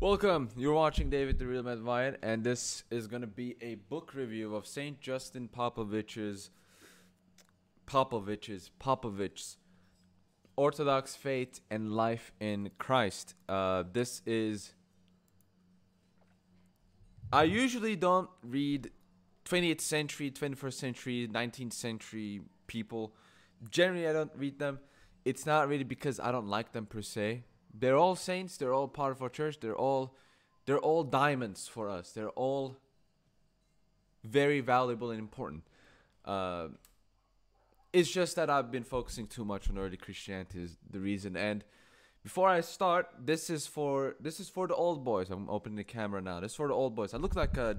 Welcome. You're watching David the Real Med White, and this is going to be a book review of Saint Justin Popovich's Popovich's Popovich's Orthodox Faith and Life in Christ. Uh, this is. I usually don't read 20th century, 21st century, 19th century people. Generally, I don't read them. It's not really because I don't like them per se. They're all saints. They're all part of our church. They're all, they're all diamonds for us. They're all very valuable and important. Uh, it's just that I've been focusing too much on early Christianity is the reason. And before I start, this is for this is for the old boys. I'm opening the camera now. This is for the old boys. I look like a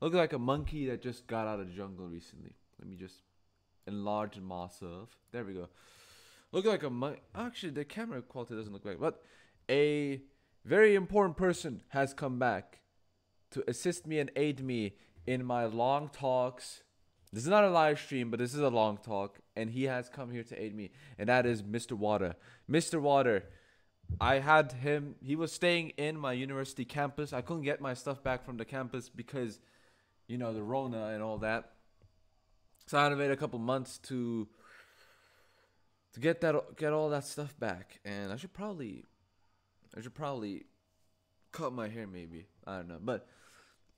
I look like a monkey that just got out of the jungle recently. Let me just enlarge myself. There we go. Look like a monkey. Actually, the camera quality doesn't look like. But a very important person has come back to assist me and aid me in my long talks. This is not a live stream, but this is a long talk, and he has come here to aid me, and that is Mr. Water. Mr. Water, I had him. He was staying in my university campus. I couldn't get my stuff back from the campus because, you know, the Rona and all that. So I had to wait a couple months to to get that get all that stuff back. And I should probably I should probably cut my hair maybe. I don't know. But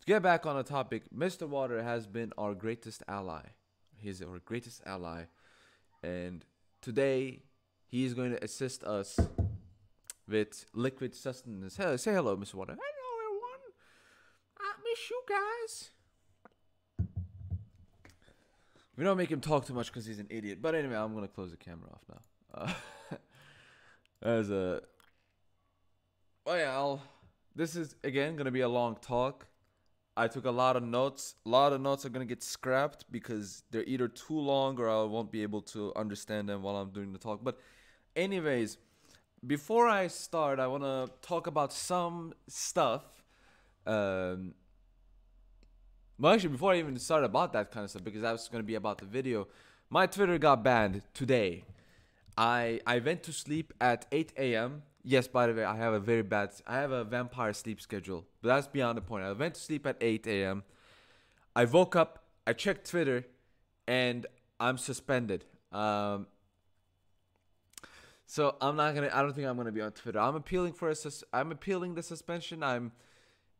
to get back on the topic, Mr. Water has been our greatest ally. He's our greatest ally. And today he is going to assist us with liquid sustenance. Hey, say hello, Mr. Water. Hello, everyone. I miss you guys. We don't make him talk too much because he's an idiot. But anyway, I'm gonna close the camera off now. Uh, as a, oh yeah, I'll, this is again gonna be a long talk. I took a lot of notes. A lot of notes are gonna get scrapped because they're either too long or I won't be able to understand them while I'm doing the talk. But, anyways, before I start, I wanna talk about some stuff. Um, well, actually, before I even start about that kind of stuff, because that was going to be about the video, my Twitter got banned today. I I went to sleep at 8 a.m. Yes, by the way, I have a very bad, I have a vampire sleep schedule, but that's beyond the point. I went to sleep at 8 a.m. I woke up, I checked Twitter, and I'm suspended. Um, so I'm not gonna. I don't think I'm gonna be on Twitter. I'm appealing for a. I'm appealing the suspension. I'm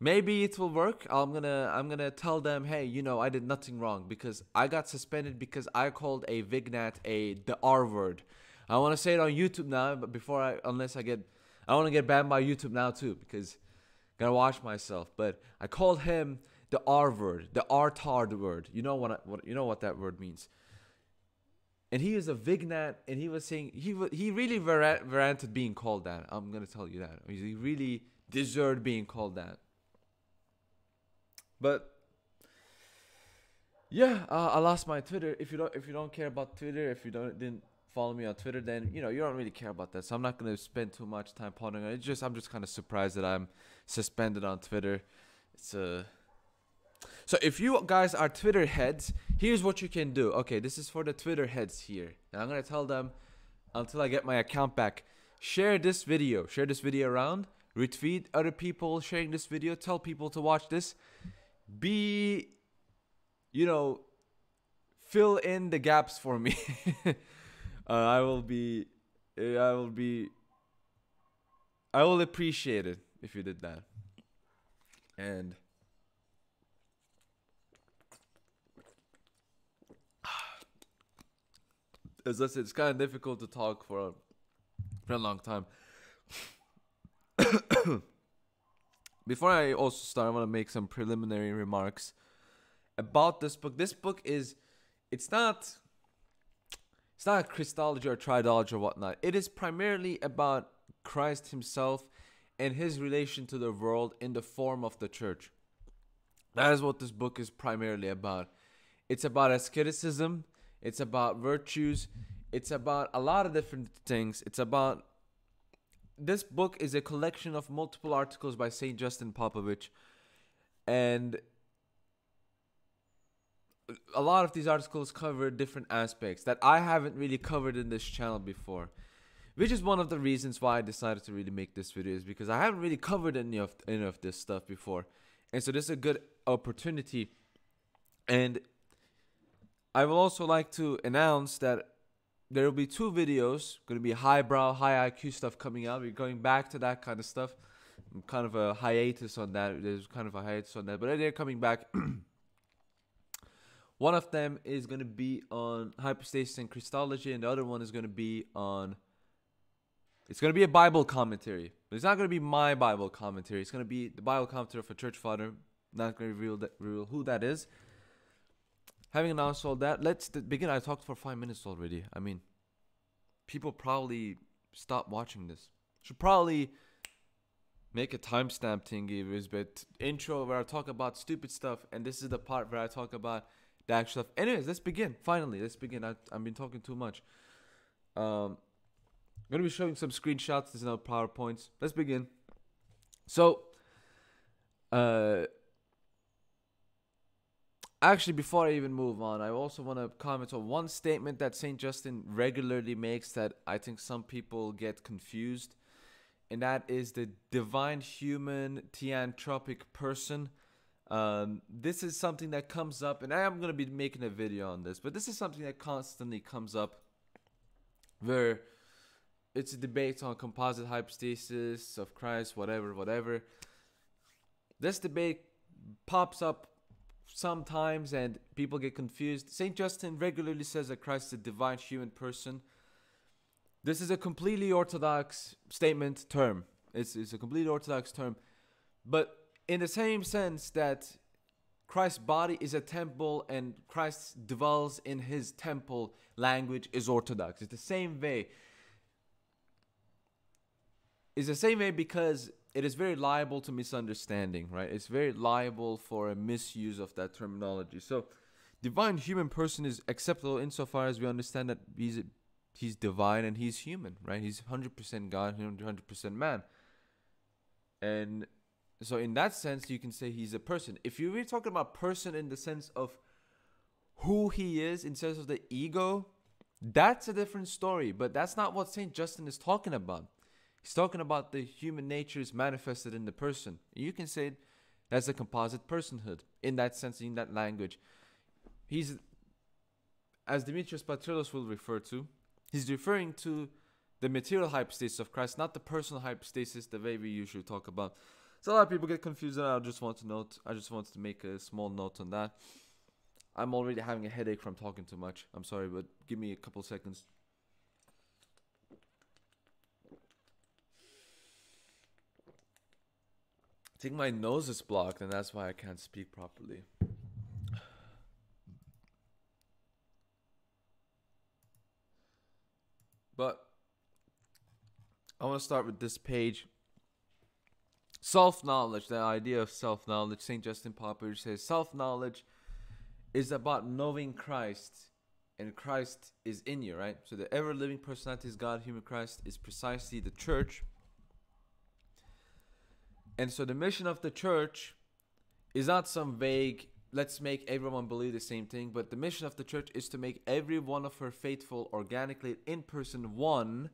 maybe it will work. I'm gonna i'm gonna tell them hey you know i did nothing wrong because i got suspended because i called a vignette a the r word. I want to say it on youtube now but before i unless i get i want to get banned by youtube now too because I gotta watch myself. But i called him the r word the r tard word. You know what, I, what you know what that word means. And he was a vignette and he was saying he he really var- warranted being called that. I'm gonna tell you that. He really deserved being called that but yeah, uh, I lost my Twitter. If you don't, if you don't care about Twitter, if you don't didn't follow me on Twitter, then you know you don't really care about that. So I'm not gonna spend too much time pondering on it. Just I'm just kind of surprised that I'm suspended on Twitter. It's a so if you guys are Twitter heads, here's what you can do. Okay, this is for the Twitter heads here, and I'm gonna tell them until I get my account back. Share this video. Share this video around. Retweet other people sharing this video. Tell people to watch this be you know fill in the gaps for me. Uh, i will be i will be i will appreciate it if you did that. And as i said it's kind of difficult to talk for a, for a long time before I also start, I want to make some preliminary remarks about this book. This book is, it's not, it's not a Christology or Triadology or whatnot. It is primarily about Christ Himself and His relation to the world in the form of the church. That is what this book is primarily about. It's about asceticism. It's about virtues. It's about a lot of different things. It's about this book is a collection of multiple articles by Saint Justin Popovich, and a lot of these articles cover different aspects that I haven't really covered in this channel before. which is one of the reasons why I decided to really make this video is because I haven't really covered any of any of this stuff before, and so this is a good opportunity. And I will also like to announce that there will be two videos, going to be highbrow, high IQ stuff coming out. We're going back to that kind of stuff. Kind of a hiatus on that. There's kind of a hiatus on that, but they're coming back. one of them is going to be on hypostasis and Christology, and the other one is going to be on. It's going to be a Bible commentary, but it's not going to be my Bible commentary. It's going to be the Bible commentary of a church father. Not going to reveal, that, reveal who that is. Having announced all that, let's begin. I talked for five minutes already. I mean, people probably stop watching this. Should probably make a timestamp thingy, but intro where I talk about stupid stuff, and this is the part where I talk about the actual stuff. Anyways, let's begin. Finally, let's begin. I, I've been talking too much. Um, I'm gonna be showing some screenshots. There's no powerpoints. Let's begin. So, uh, Actually, before I even move on, I also want to comment on one statement that St. Justin regularly makes that I think some people get confused, and that is the divine human theanthropic person. Um, this is something that comes up, and I am going to be making a video on this, but this is something that constantly comes up where it's a debate on composite hypostasis of Christ, whatever, whatever. This debate pops up sometimes and people get confused. St. Justin regularly says that Christ is a divine human person. This is a completely orthodox statement term. It's, it's a completely orthodox term. But in the same sense that Christ's body is a temple and Christ dwells in his temple language is orthodox. It's the same way. It's the same way because it is very liable to misunderstanding, right? It's very liable for a misuse of that terminology. So, divine human person is acceptable insofar as we understand that he's he's divine and he's human, right? He's 100% God, 100% man. And so in that sense you can say he's a person. If you're really talking about person in the sense of who he is in sense of the ego, that's a different story, but that's not what St. Justin is talking about. He's talking about the human nature is manifested in the person. You can say that's a composite personhood in that sense, in that language. He's, as Demetrios Bathrellos will refer to, he's referring to the material hypostasis of Christ, not the personal hypostasis, the way we usually talk about. So a lot of people get confused, and I just want to note. I just wanted to make a small note on that. I'm already having a headache from talking too much. I'm sorry, but give me a couple seconds. I think my nose is blocked and that's why I can't speak properly. But I want to start with this page. Self knowledge, the idea of self knowledge. St. Justin Popper says self knowledge is about knowing Christ, and Christ is in you, right? So the ever living personality is God, human Christ is precisely the church. And so the mission of the church is not some vague, let's make everyone believe the same thing, but the mission of the church is to make every one of her faithful organically in person one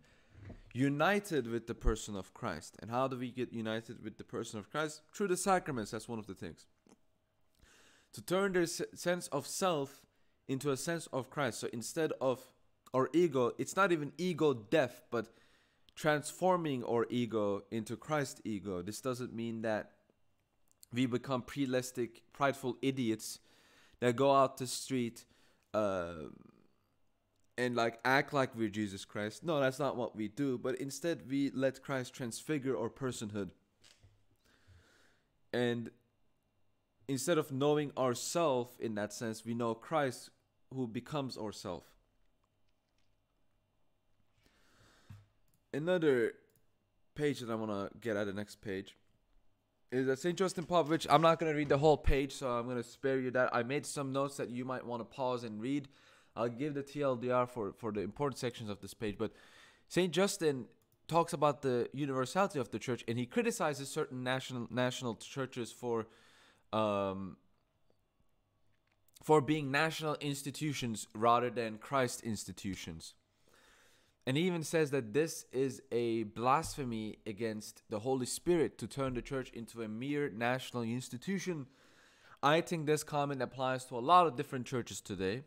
united with the person of Christ. And how do we get united with the person of Christ? Through the sacraments, that's one of the things. To turn their sense of self into a sense of Christ. So instead of our ego, it's not even ego death, but transforming our ego into Christ ego. This doesn't mean that we become prelistic, prideful idiots that go out the street uh, and like act like we're Jesus Christ. No, that's not what we do. But instead, we let Christ transfigure our personhood. And instead of knowing ourself in that sense, we know Christ who becomes ourself. Another page that I want to get at the next page is that St. Justin Popovich. I'm not going to read the whole page, so I'm going to spare you that. I made some notes that you might want to pause and read. I'll give the TLDR for, for the important sections of this page. But St. Justin talks about the universality of the church, and he criticizes certain national national churches for um, for being national institutions rather than Christ institutions. And he even says that this is a blasphemy against the Holy Spirit to turn the church into a mere national institution. I think this comment applies to a lot of different churches today.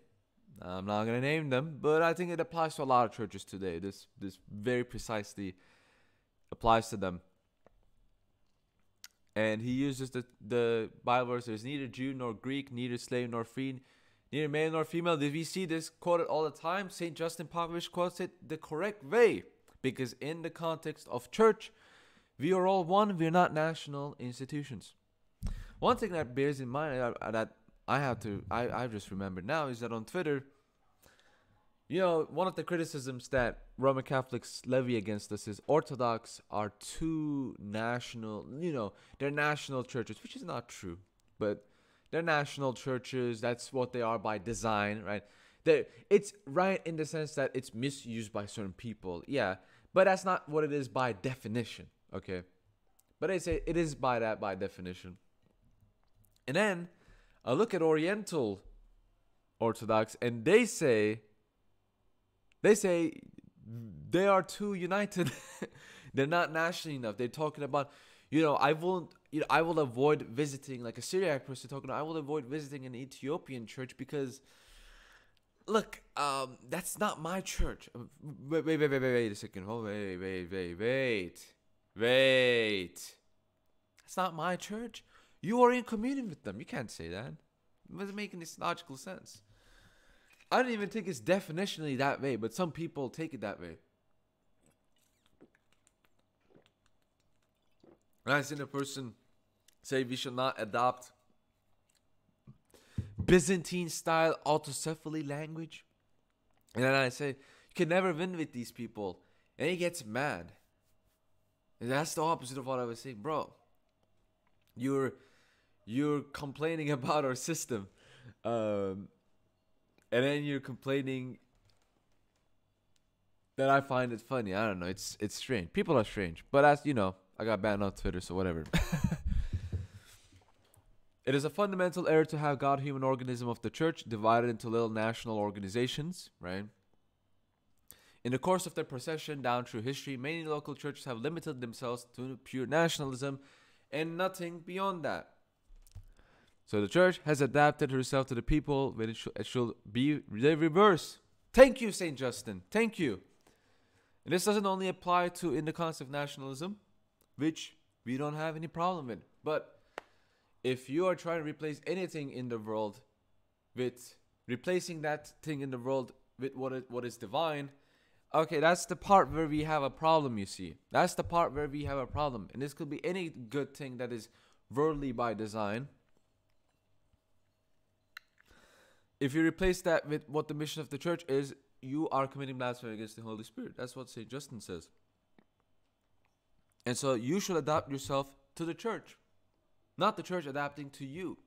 I'm not going to name them, but I think it applies to a lot of churches today. This this very precisely applies to them. And he uses the the Bible verse there's neither Jew nor Greek, neither slave nor free, neither male nor female. Did we see this quoted all the time? St. Justin Popovich quotes it the correct way. Because in the context of church, we are all one, we are not national institutions. One thing that bears in mind uh, that I have to I, I just remembered now is that on Twitter, you know, one of the criticisms that Roman Catholics levy against us is Orthodox are too national, you know, they're national churches, which is not true. But they're national churches, that's what they are by design, right? they it's right in the sense that it's misused by certain people, yeah. But that's not what it is by definition, okay? But I say it is by that by definition. And then I look at Oriental Orthodox and they say they say they are too united. They're not national enough. They're talking about, you know, I won't you know, I will avoid visiting like a Syriac person talking I will avoid visiting an Ethiopian church because look, um, that's not my church. Wait, wait, wait, wait, wait a second. Hold, wait, wait, wait, wait, wait. That's not my church. You are in communion with them. You can't say that. It doesn't make any logical sense. I don't even think it's definitionally that way, but some people take it that way. I seen a person say we should not adopt Byzantine style autocephaly language. And then I say, you can never win with these people. And he gets mad. And that's the opposite of what I was saying, bro. You're you're complaining about our system, um, and then you're complaining that I find it funny. I don't know. It's it's strange. People are strange, but as you know, I got banned on Twitter, so whatever. it is a fundamental error to have God human organism of the church divided into little national organizations, right? In the course of their procession down through history, many local churches have limited themselves to pure nationalism and nothing beyond that. So the church has adapted herself to the people when it, sh- it should be the reverse. Thank you, St. Justin. Thank you. And this doesn't only apply to in the concept of nationalism, which we don't have any problem with. But if you are trying to replace anything in the world with replacing that thing in the world with what it, what is divine, okay, that's the part where we have a problem, you see. That's the part where we have a problem. And this could be any good thing that is worldly by design If you replace that with what the mission of the church is, you are committing blasphemy against the Holy Spirit. That's what St. Justin says. And so you should adapt yourself to the church, not the church adapting to you.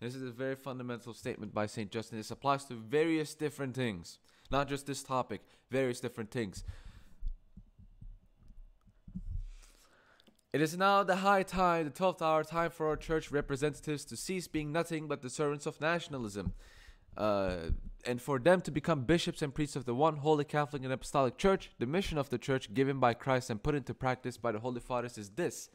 This is a very fundamental statement by St. Justin. This applies to various different things, not just this topic, various different things. It is now the high time, the 12th hour time for our church representatives to cease being nothing but the servants of nationalism uh, and for them to become bishops and priests of the one holy Catholic and Apostolic Church, the mission of the Church given by Christ and put into practice by the Holy Fathers is this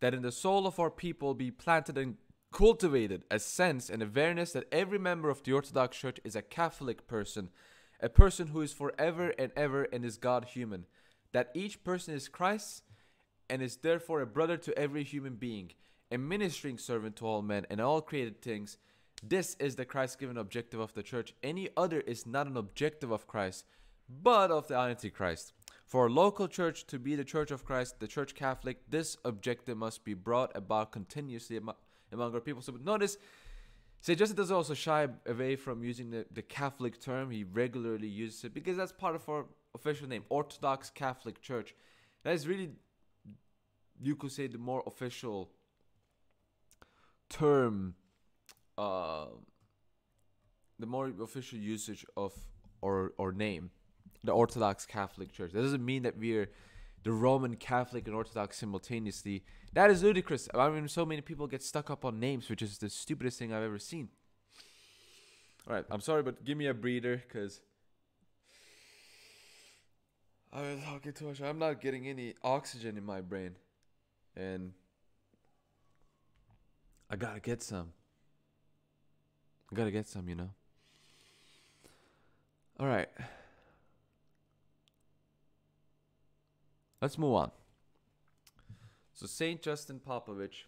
that in the soul of our people be planted and cultivated a sense and awareness that every member of the Orthodox Church is a Catholic person, a person who is forever and ever and is God human, that each person is Christ and is therefore a brother to every human being, a ministering servant to all men and all created things this is the Christ given objective of the church. Any other is not an objective of Christ, but of the Antichrist. For a local church to be the church of Christ, the church Catholic, this objective must be brought about continuously among our people. So notice, St. Justin does also shy away from using the, the Catholic term. He regularly uses it because that's part of our official name, Orthodox Catholic Church. That is really, you could say, the more official term uh, the more official usage of or name, the Orthodox Catholic Church. That doesn't mean that we're the Roman Catholic and Orthodox simultaneously. That is ludicrous. I mean, so many people get stuck up on names, which is the stupidest thing I've ever seen. All right, I'm sorry, but give me a breather, cause been talking too much. I'm not getting any oxygen in my brain, and I gotta get some. Gotta get some, you know. All right. Let's move on. So Saint Justin Popovich.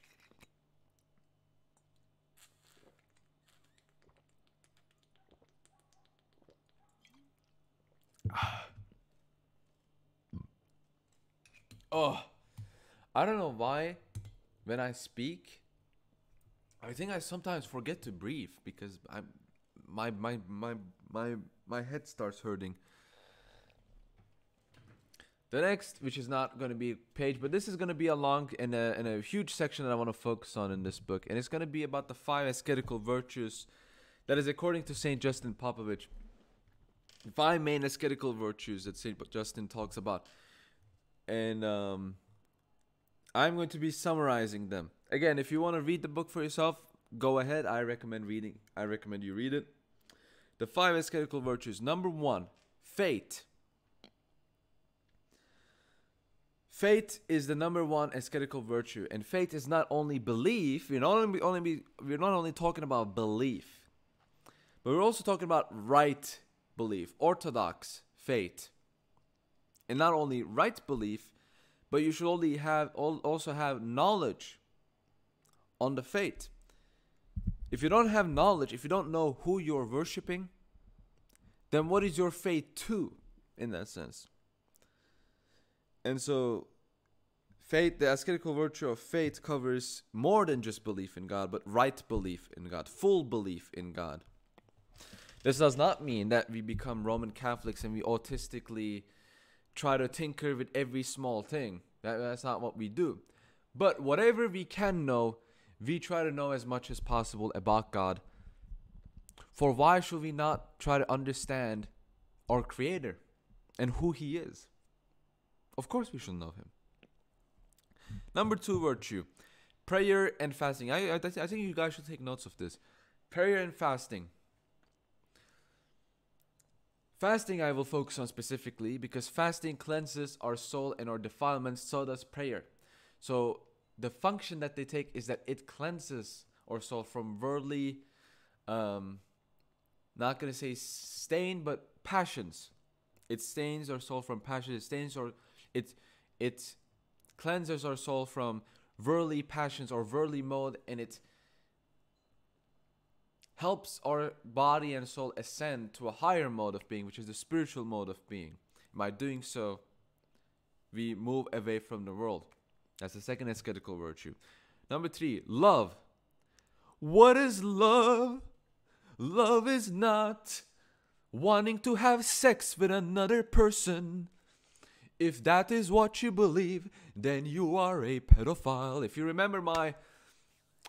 oh, I don't know why when I speak, I think I sometimes forget to breathe because I'm my my my my my head starts hurting. The next, which is not going to be a page, but this is going to be a long and a, and a huge section that I want to focus on in this book, and it's going to be about the five ascetical virtues, that is according to Saint Justin Popovich, five main ascetical virtues that Saint Justin talks about, and um, I'm going to be summarizing them. Again, if you want to read the book for yourself, go ahead. I recommend reading. I recommend you read it. The five ascetical virtues. Number one, faith. Faith is the number one ascetical virtue, and faith is not only belief. We're not only, only we're not only talking about belief, but we're also talking about right belief, orthodox faith, and not only right belief, but you should only have also have knowledge on the faith. If you don't have knowledge, if you don't know who you're worshiping, then what is your faith to in that sense? And so, faith, the ascetical virtue of faith covers more than just belief in God, but right belief in God, full belief in God. This does not mean that we become Roman Catholics and we autistically try to tinker with every small thing. That, that's not what we do. But whatever we can know, we try to know as much as possible about God. For why should we not try to understand our Creator and who He is? Of course, we should know Him. Number two virtue prayer and fasting. I, I, I think you guys should take notes of this. Prayer and fasting. Fasting, I will focus on specifically because fasting cleanses our soul and our defilements, so does prayer. So, the function that they take is that it cleanses our soul from worldly, um, not going to say stain, but passions. It stains our soul from passions. It stains our it it cleanses our soul from worldly passions or worldly mode and it helps our body and soul ascend to a higher mode of being which is the spiritual mode of being by doing so we move away from the world that's the second ascetical virtue. Number three love. What is love? Love is not wanting to have sex with another person. If that is what you believe, then you are a pedophile. If you remember my,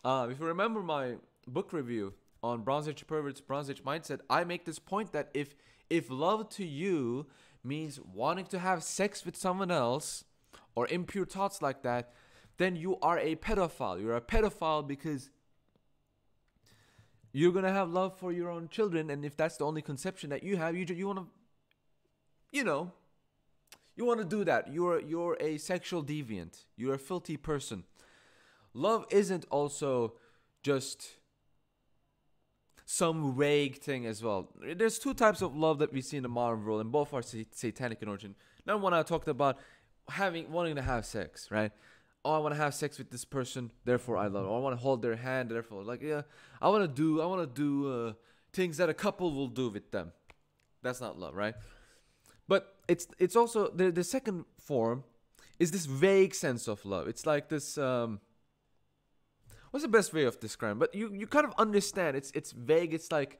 uh, if you remember my book review on Bronze Age perverts, Bronze Age mindset, I make this point that if if love to you means wanting to have sex with someone else or impure thoughts like that, then you are a pedophile. You're a pedophile because you're gonna have love for your own children, and if that's the only conception that you have, you you want to, you know, you want to do that. You're you're a sexual deviant. You're a filthy person. Love isn't also just some vague thing as well. There's two types of love that we see in the modern world, and both are satanic in origin. Number one, I talked about having wanting to have sex, right? Oh, I want to have sex with this person, therefore I love. Them. I want to hold their hand, therefore, like yeah, I want to do, I want to do uh, things that a couple will do with them. That's not love, right? But it's it's also the the second form is this vague sense of love. It's like this um what's the best way of describing? But you you kind of understand. It's it's vague. It's like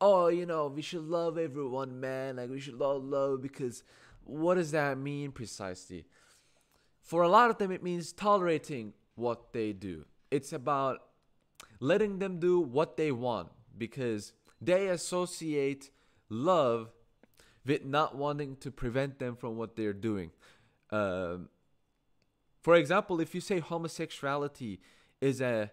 oh, you know, we should love everyone, man. Like we should all love because what does that mean precisely? For a lot of them it means tolerating what they do. It's about letting them do what they want because they associate love with not wanting to prevent them from what they're doing. Um, for example, if you say homosexuality is a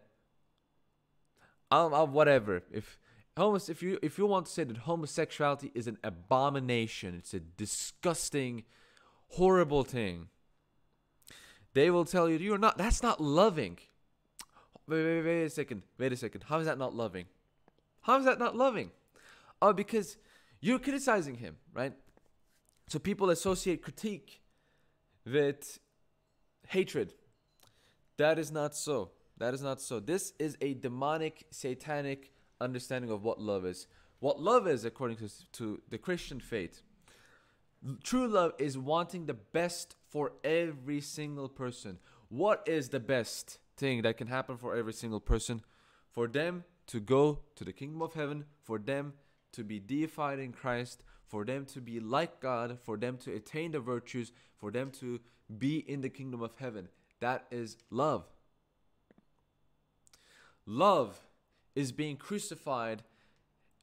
um, um, whatever, if homos, if you if you want to say that homosexuality is an abomination, it's a disgusting, horrible thing. They will tell you you're not that's not loving. Wait, wait, wait a second. Wait a second. How is that not loving? How is that not loving? Oh, because you're criticizing him, right? So people associate critique with hatred. That is not so. That is not so. This is a demonic, satanic understanding of what love is. What love is, according to, to the Christian faith, true love is wanting the best for every single person. What is the best thing that can happen for every single person? For them to go to the kingdom of heaven, for them to be deified in Christ, for them to be like God, for them to attain the virtues, for them to be in the kingdom of heaven. That is love. Love is being crucified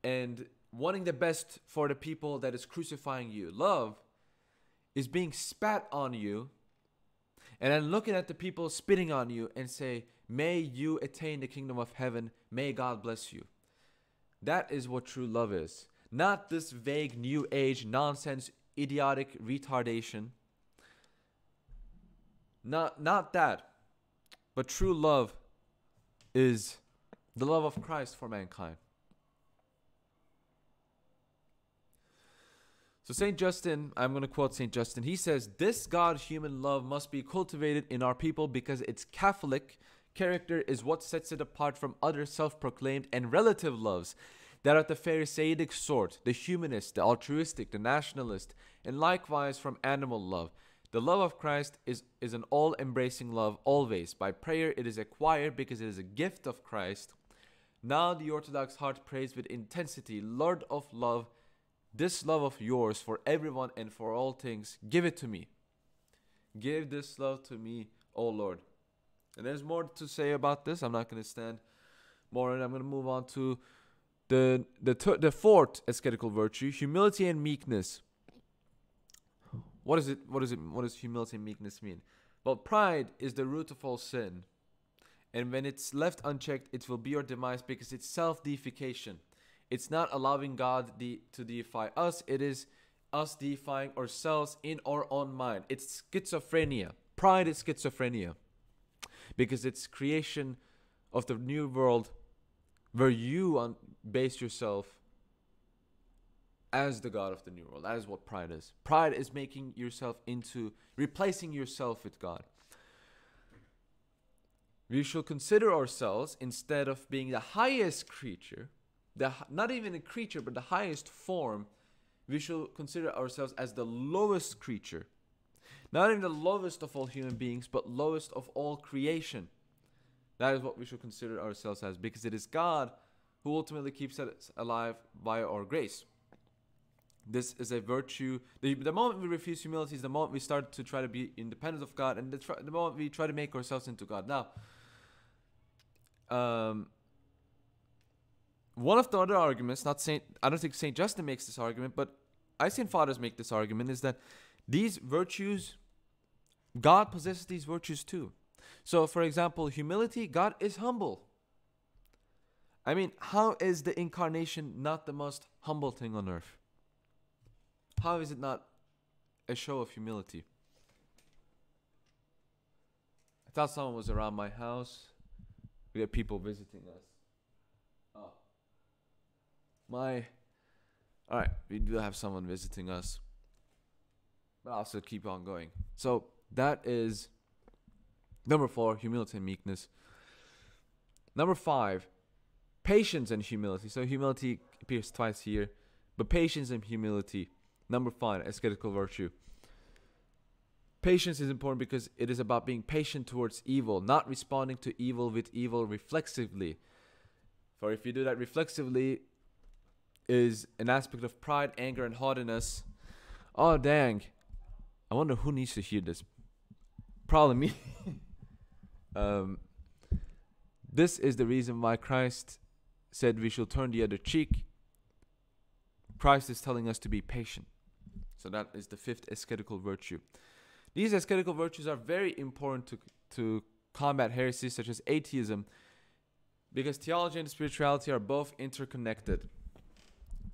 and wanting the best for the people that is crucifying you. Love is being spat on you and then looking at the people spitting on you and say, May you attain the kingdom of heaven. May God bless you. That is what true love is. Not this vague new age nonsense, idiotic retardation. Not not that. But true love is the love of Christ for mankind. So, St. Justin, I'm going to quote St. Justin. He says, This God human love must be cultivated in our people because its Catholic character is what sets it apart from other self proclaimed and relative loves that are the Pharisaic sort, the humanist, the altruistic, the nationalist, and likewise from animal love. The love of Christ is, is an all embracing love always. By prayer, it is acquired because it is a gift of Christ. Now the Orthodox heart prays with intensity, Lord of love, this love of yours for everyone and for all things, give it to me. Give this love to me, O Lord. And there's more to say about this. I'm not going to stand more, and I'm going to move on to the the the fourth ascetical virtue: humility and meekness. What is it? What is it? What does humility and meekness mean? Well, pride is the root of all sin. And when it's left unchecked, it will be your demise because it's self deification. It's not allowing God de- to deify us, it is us deifying ourselves in our own mind. It's schizophrenia. Pride is schizophrenia because it's creation of the new world where you base yourself as the God of the new world. That is what pride is. Pride is making yourself into replacing yourself with God. We shall consider ourselves instead of being the highest creature, the not even a creature, but the highest form. We shall consider ourselves as the lowest creature, not even the lowest of all human beings, but lowest of all creation. That is what we should consider ourselves as, because it is God who ultimately keeps us alive by our grace. This is a virtue. The, the moment we refuse humility is the moment we start to try to be independent of God, and the, the moment we try to make ourselves into God. Now, um, one of the other arguments, not Saint, I don't think Saint Justin makes this argument, but I seen fathers make this argument, is that these virtues, God possesses these virtues too. So, for example, humility, God is humble. I mean, how is the incarnation not the most humble thing on earth? How is it not a show of humility? I thought someone was around my house. We had people visiting us. Oh. My. Alright, we do have someone visiting us. But also keep on going. So that is number four, humility and meekness. Number five, patience and humility. So humility appears twice here, but patience and humility. Number five, ascetical virtue. Patience is important because it is about being patient towards evil, not responding to evil with evil reflexively. For if you do that reflexively, is an aspect of pride, anger, and haughtiness. Oh dang! I wonder who needs to hear this. Probably me. um, this is the reason why Christ said we shall turn the other cheek. Christ is telling us to be patient. So that is the fifth ascetical virtue. These ascetical virtues are very important to, to combat heresies such as atheism because theology and spirituality are both interconnected.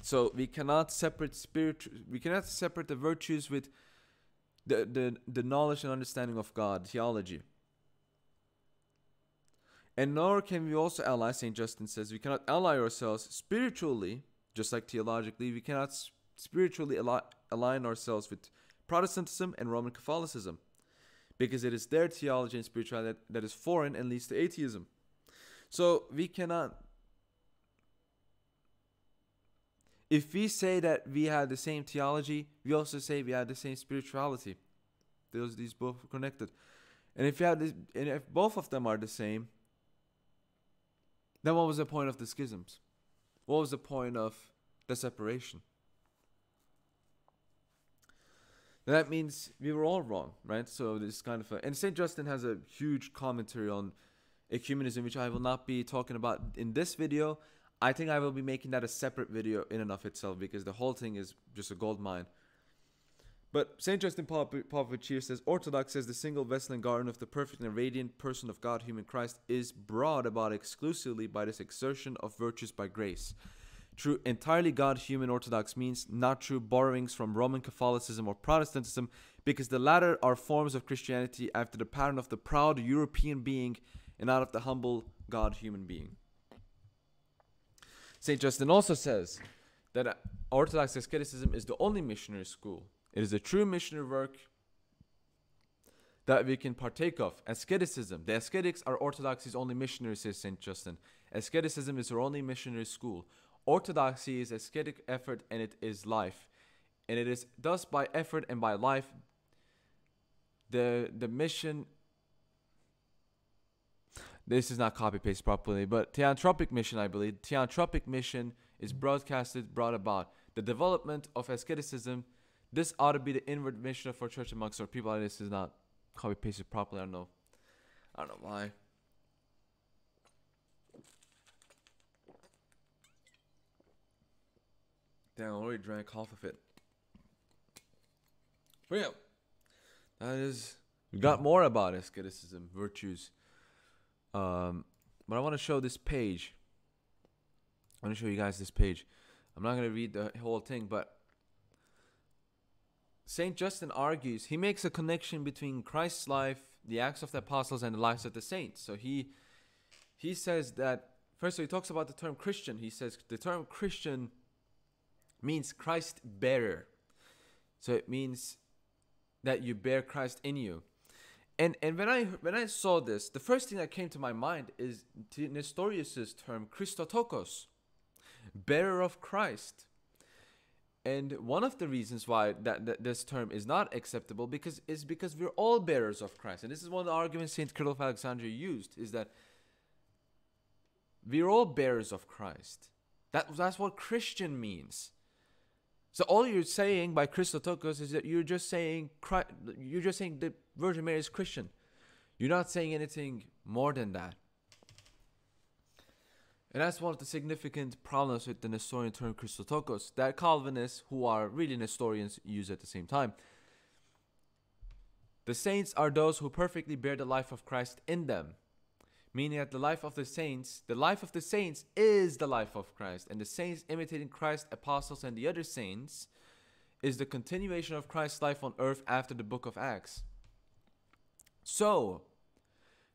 So we cannot separate spirit we cannot separate the virtues with the, the, the knowledge and understanding of God, theology. And nor can we also ally, St. Justin says, we cannot ally ourselves spiritually, just like theologically, we cannot spiritually align ourselves with Protestantism and Roman Catholicism because it is their theology and spirituality that, that is foreign and leads to atheism. So we cannot. If we say that we have the same theology, we also say we have the same spirituality. Those these both are connected. And if you have this, and if both of them are the same, then what was the point of the schisms? What was the point of the separation? That means we were all wrong, right? So this kind of a, and Saint Justin has a huge commentary on ecumenism, which I will not be talking about in this video. I think I will be making that a separate video in and of itself because the whole thing is just a gold mine. But St. Justin Popovich says Orthodox says the single vessel and garden of the perfect and radiant person of God, human Christ, is brought about exclusively by this exertion of virtues by grace. True, entirely God human Orthodox means not true borrowings from Roman Catholicism or Protestantism, because the latter are forms of Christianity after the pattern of the proud European being and not of the humble God human being. St. Justin also says that Orthodox asceticism is the only missionary school. It is a true missionary work that we can partake of. Asceticism. The ascetics are Orthodoxy's only missionary, says St. Justin. Asceticism is our only missionary school. Orthodoxy is ascetic effort and it is life. And it is thus by effort and by life the the mission this is not copy paste properly, but theanthropic mission, I believe. Theanthropic mission is broadcasted, brought about. The development of asceticism, this ought to be the inward mission for church amongst our people. This is not copy pasted properly. I don't know. I don't know why. Damn, I already drank half of it. But yeah, that is. We got more about asceticism, virtues. Um, but I want to show this page. I want to show you guys this page. I'm not going to read the whole thing, but St. Justin argues, he makes a connection between Christ's life, the acts of the apostles, and the lives of the saints. So he he says that first he talks about the term Christian. He says the term Christian means Christ bearer. So it means that you bear Christ in you. And and when I when I saw this, the first thing that came to my mind is Nestorius's term Christotokos, bearer of Christ. And one of the reasons why that, that this term is not acceptable because is because we're all bearers of Christ. And this is one of the arguments Saint Cyril of Alexandria used is that we're all bearers of Christ. That that's what Christian means. So all you're saying by Christotokos is that you're just saying you're just saying the Virgin Mary is Christian. You're not saying anything more than that. And that's one of the significant problems with the Nestorian term Christotokos that Calvinists, who are really Nestorians, use at the same time. The saints are those who perfectly bear the life of Christ in them meaning that the life of the saints, the life of the saints is the life of Christ, and the saints imitating Christ, apostles, and the other saints is the continuation of Christ's life on earth after the book of Acts. So,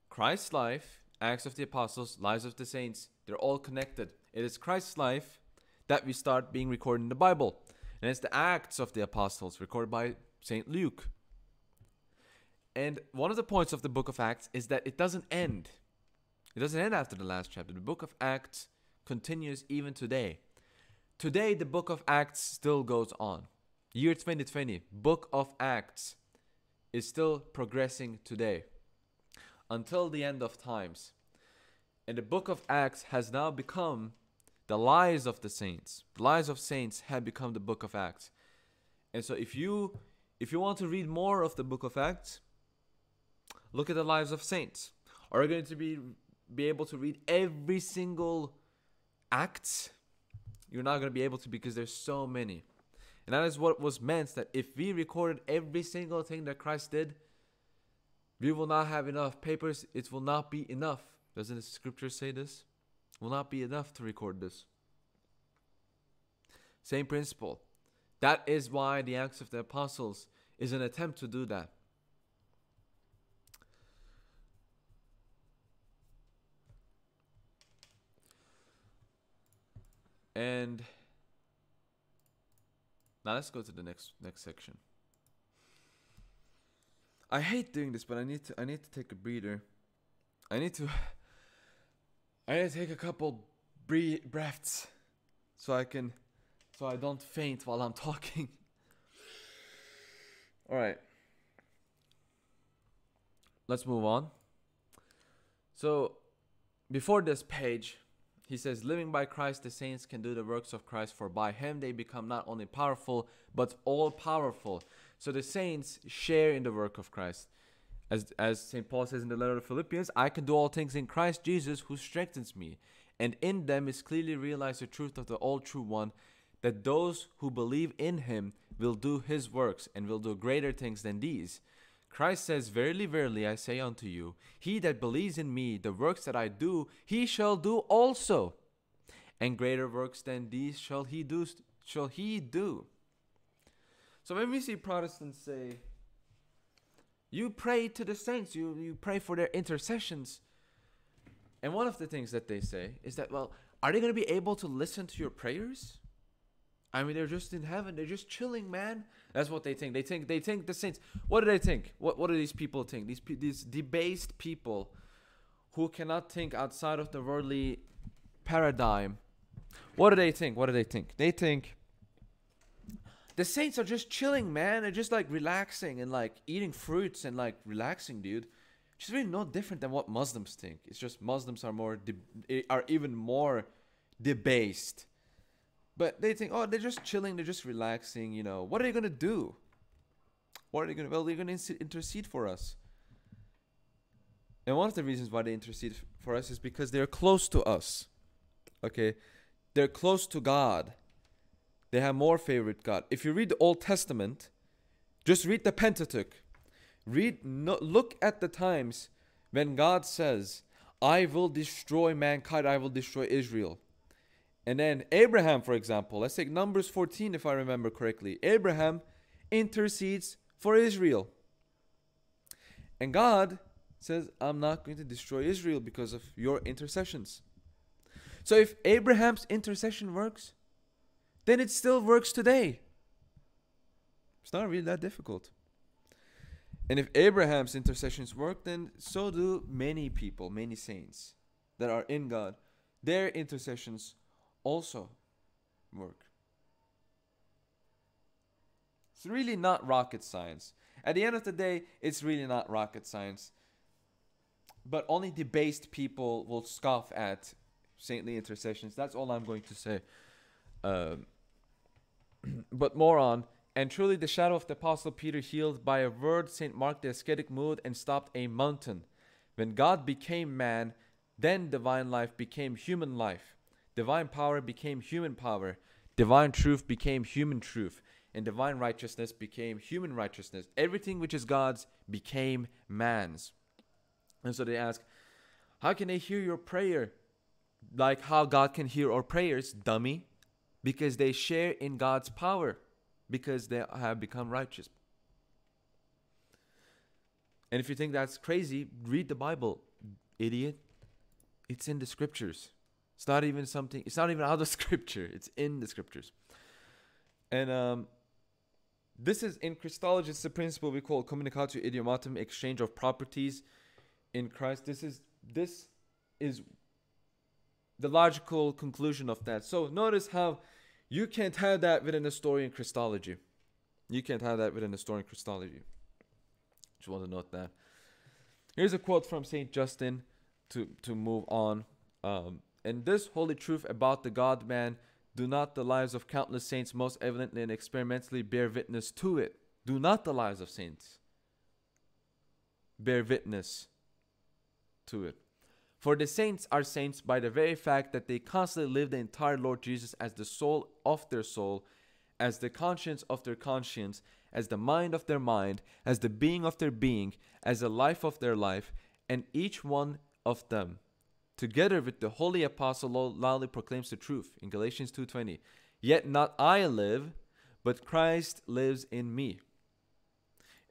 Christ's life, Acts of the Apostles, lives of the saints, they're all connected. It is Christ's life that we start being recorded in the Bible. And it's the Acts of the Apostles recorded by St. Luke. And one of the points of the book of Acts is that it doesn't end. It doesn't end after the last chapter. The book of Acts continues even today. Today, the book of Acts still goes on. Year 2020, book of Acts is still progressing today until the end of times. And the book of Acts has now become the lives of the saints. The lives of saints have become the book of Acts. And so if you if you want to read more of the book of Acts, look at the lives of saints. Are you going to be be able to read every single act, you're not going to be able to because there's so many. And that is what was meant that if we recorded every single thing that Christ did, we will not have enough papers. It will not be enough. Doesn't the scripture say this? Will not be enough to record this. Same principle. That is why the Acts of the Apostles is an attempt to do that. And now let's go to the next next section. I hate doing this, but I need to I need to take a breather. I need to I need to take a couple breath breaths so I can so I don't faint while I'm talking. All right. Let's move on. So, before this page, he says, Living by Christ, the saints can do the works of Christ, for by him they become not only powerful, but all powerful. So the saints share in the work of Christ. As, as St. Paul says in the letter of Philippians, I can do all things in Christ Jesus who strengthens me. And in them is clearly realized the truth of the all true one, that those who believe in him will do his works and will do greater things than these Christ says, Verily, verily, I say unto you, he that believes in me, the works that I do, he shall do also. And greater works than these shall he do shall he do. So when we see Protestants say, you pray to the saints, you, you pray for their intercessions. And one of the things that they say is that, well, are they going to be able to listen to your prayers? I mean, they're just in heaven. They're just chilling, man. That's what they think. They think they think the saints. What do they think? What what do these people think? These these debased people who cannot think outside of the worldly paradigm. What do they think? What do they think? They think the saints are just chilling, man. They're just like relaxing and like eating fruits and like relaxing, dude. Is really no different than what Muslims think. It's just Muslims are more de- eh, are even more debased but they think, oh, they're just chilling, they're just relaxing, you know. What are they going to do? What are they going to Well, they're going to intercede for us. And one of the reasons why they intercede for us is because they're close to us. Okay? They're close to God. They have more favorite God. If you read the Old Testament, just read the Pentateuch. Read no, look at the times when God says, "I will destroy mankind, I will destroy Israel." And then Abraham, for example, let's take Numbers 14 if I remember correctly. Abraham intercedes for Israel. And God says, I'm not going to destroy Israel because of your intercessions. So if Abraham's intercession works, then it still works today. It's not really that difficult. And if Abraham's intercessions work, then so do many people, many saints that are in God. Their intercessions also work. It's really not rocket science. At the end of the day, it's really not rocket science. But only debased people will scoff at saintly intercessions. That's all I'm going to say. Um, but more on. And truly, the shadow of the Apostle Peter healed by a word St. Mark the ascetic moved and stopped a mountain. When God became man, then divine life became human life. Divine power became human power. Divine truth became human truth. And divine righteousness became human righteousness. Everything which is God's became man's. And so they ask, How can they hear your prayer? Like how God can hear our prayers, dummy. Because they share in God's power, because they have become righteous. And if you think that's crazy, read the Bible, idiot. It's in the scriptures. It's not even something. It's not even out of scripture. It's in the scriptures. And um, this is in Christology. It's the principle we call communicatio idiomatum, exchange of properties in Christ. This is this is the logical conclusion of that. So notice how you can't have that within a story in Christology. You can't have that within a story in Christology. Just want to note that. Here's a quote from Saint Justin to to move on. Um, and this holy truth about the God man do not the lives of countless saints most evidently and experimentally bear witness to it. Do not the lives of saints bear witness to it. For the saints are saints by the very fact that they constantly live the entire Lord Jesus as the soul of their soul, as the conscience of their conscience, as the mind of their mind, as the being of their being, as the life of their life, and each one of them together with the holy apostle loudly proclaims the truth in Galatians 2:20. Yet not I live, but Christ lives in me.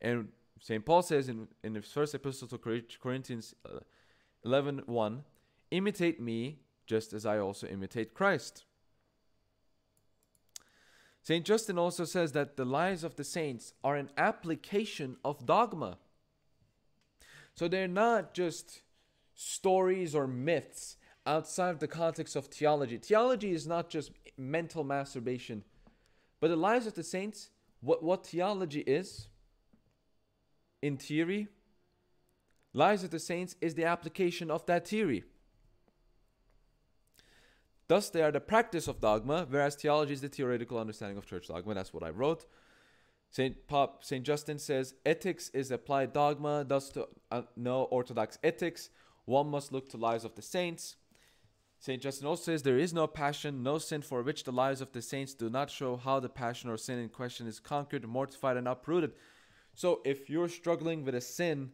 And St. Paul says in, in the first epistle to Corinthians uh, 11 1, imitate me just as I also imitate Christ. St. Justin also says that the lives of the saints are an application of dogma. So they're not just stories or myths outside of the context of theology. Theology is not just mental masturbation, but the lives of the saints, what, what theology is, in theory, lives of the saints is the application of that theory. Thus, they are the practice of dogma, whereas theology is the theoretical understanding of church dogma. That's what I wrote. Saint Pop Saint Justin says ethics is applied dogma. Thus, to uh, know orthodox ethics, one must look to lives of the saints. Saint Justin also says there is no passion, no sin for which the lives of the saints do not show how the passion or sin in question is conquered, mortified, and uprooted. So, if you're struggling with a sin,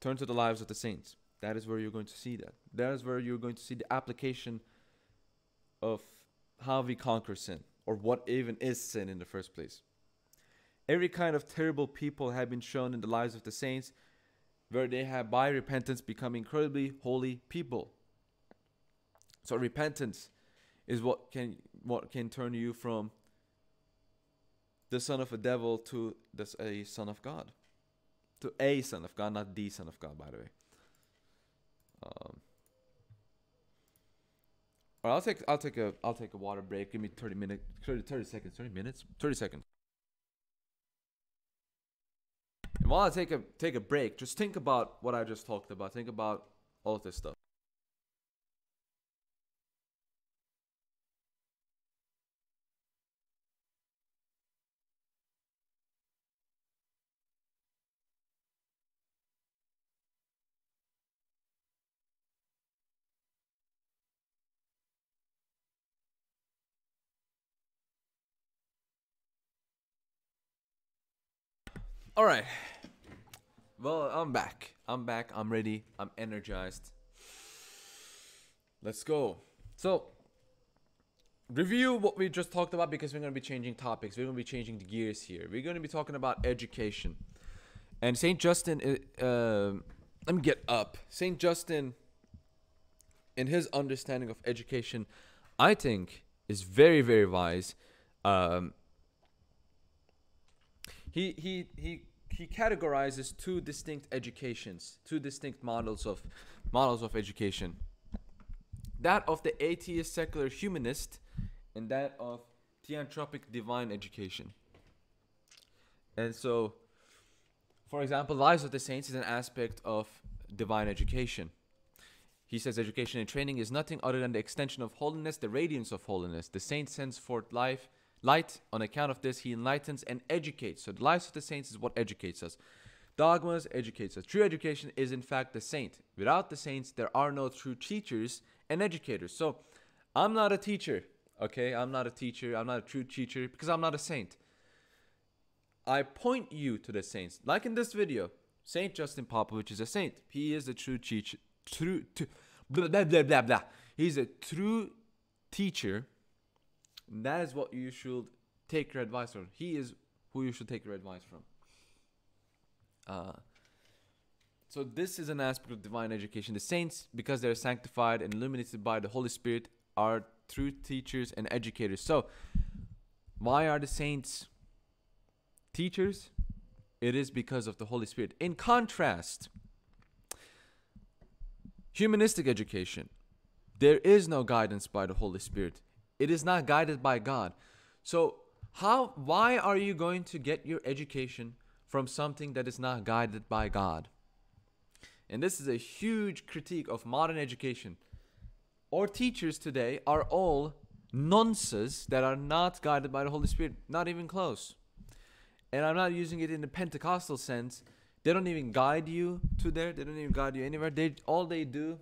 turn to the lives of the saints. That is where you're going to see that. That is where you're going to see the application of how we conquer sin or what even is sin in the first place. Every kind of terrible people have been shown in the lives of the saints where they have by repentance become incredibly holy people. So repentance is what can what can turn you from the son of a devil to the, a son of God. To a son of God, not the son of God, by the way. Um, all right, I'll take I'll take a I'll take a water break. Give me 30 minutes 30, 30 seconds, 30 minutes, 30 seconds. While I take a take a break, just think about what I just talked about. Think about all of this stuff. All right. Well, I'm back. I'm back. I'm ready. I'm energized. Let's go. So, review what we just talked about because we're going to be changing topics. We're going to be changing the gears here. We're going to be talking about education. And St. Justin, uh, um, let me get up. St. Justin, in his understanding of education, I think is very, very wise. Um, he, he, he he categorizes two distinct educations, two distinct models of models of education. That of the atheist secular humanist and that of theanthropic divine education. And so for example, Lives of the Saints is an aspect of divine education. He says education and training is nothing other than the extension of holiness, the radiance of holiness. The saint sends forth life Light, on account of this, he enlightens and educates. So the lives of the saints is what educates us. Dogmas educates us. True education is in fact the saint. Without the saints, there are no true teachers and educators. So I'm not a teacher, okay? I'm not a teacher. I'm not a true teacher because I'm not a saint. I point you to the saints. Like in this video, Saint Justin Popovich is a saint. He is a true teacher. True, blah, blah, blah, blah, blah. He's a true teacher that is what you should take your advice from. He is who you should take your advice from. Uh, so this is an aspect of divine education. The saints, because they're sanctified and illuminated by the Holy Spirit, are true teachers and educators. So, why are the saints teachers? It is because of the Holy Spirit. In contrast, humanistic education, there is no guidance by the Holy Spirit. It is not guided by God. So, how why are you going to get your education from something that is not guided by God? And this is a huge critique of modern education. Our teachers today are all nonsense that are not guided by the Holy Spirit, not even close. And I'm not using it in the Pentecostal sense. They don't even guide you to there. They don't even guide you anywhere. They all they do